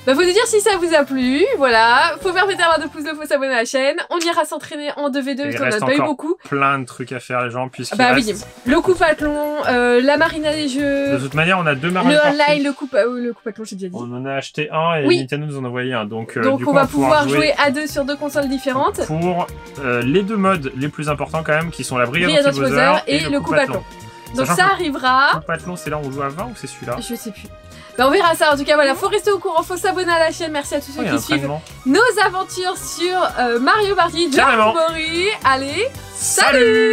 Bah, faut nous dire si ça vous a plu. Voilà. Faut faire péter un de pouce bleu, faut s'abonner à la chaîne. On ira s'entraîner en 2v2 Et parce qu'on a pas eu beaucoup. Plein de trucs à faire, les gens, puisqu'il Bah reste- oui. Le coup athlon, euh, la marina des De jeux, toute manière, on a deux Mario le online, le coup, euh, le coup athlon, j'ai déjà dit. On en a acheté un et Oui. Nintendo nous en a envoyé un. Donc, euh, Donc du on coup, va pouvoir jouer jouer à deux sur deux consoles différentes. pour les deux modes les plus importants quand même, qui sont la Brigade Brigade Anti-Bowser et, et le coup athlon. Donc Sachant ça arrivera. Le pathlon, c'est là où on joue à 20 ou c'est celui-là? Je sais plus. Bah on verra ça. En tout cas, voilà, faut rester au courant, faut s'abonner à la chaîne. Merci à tous ceux qui suivent nos aventures sur euh, Mario Party. Jamboree. Allez, Salut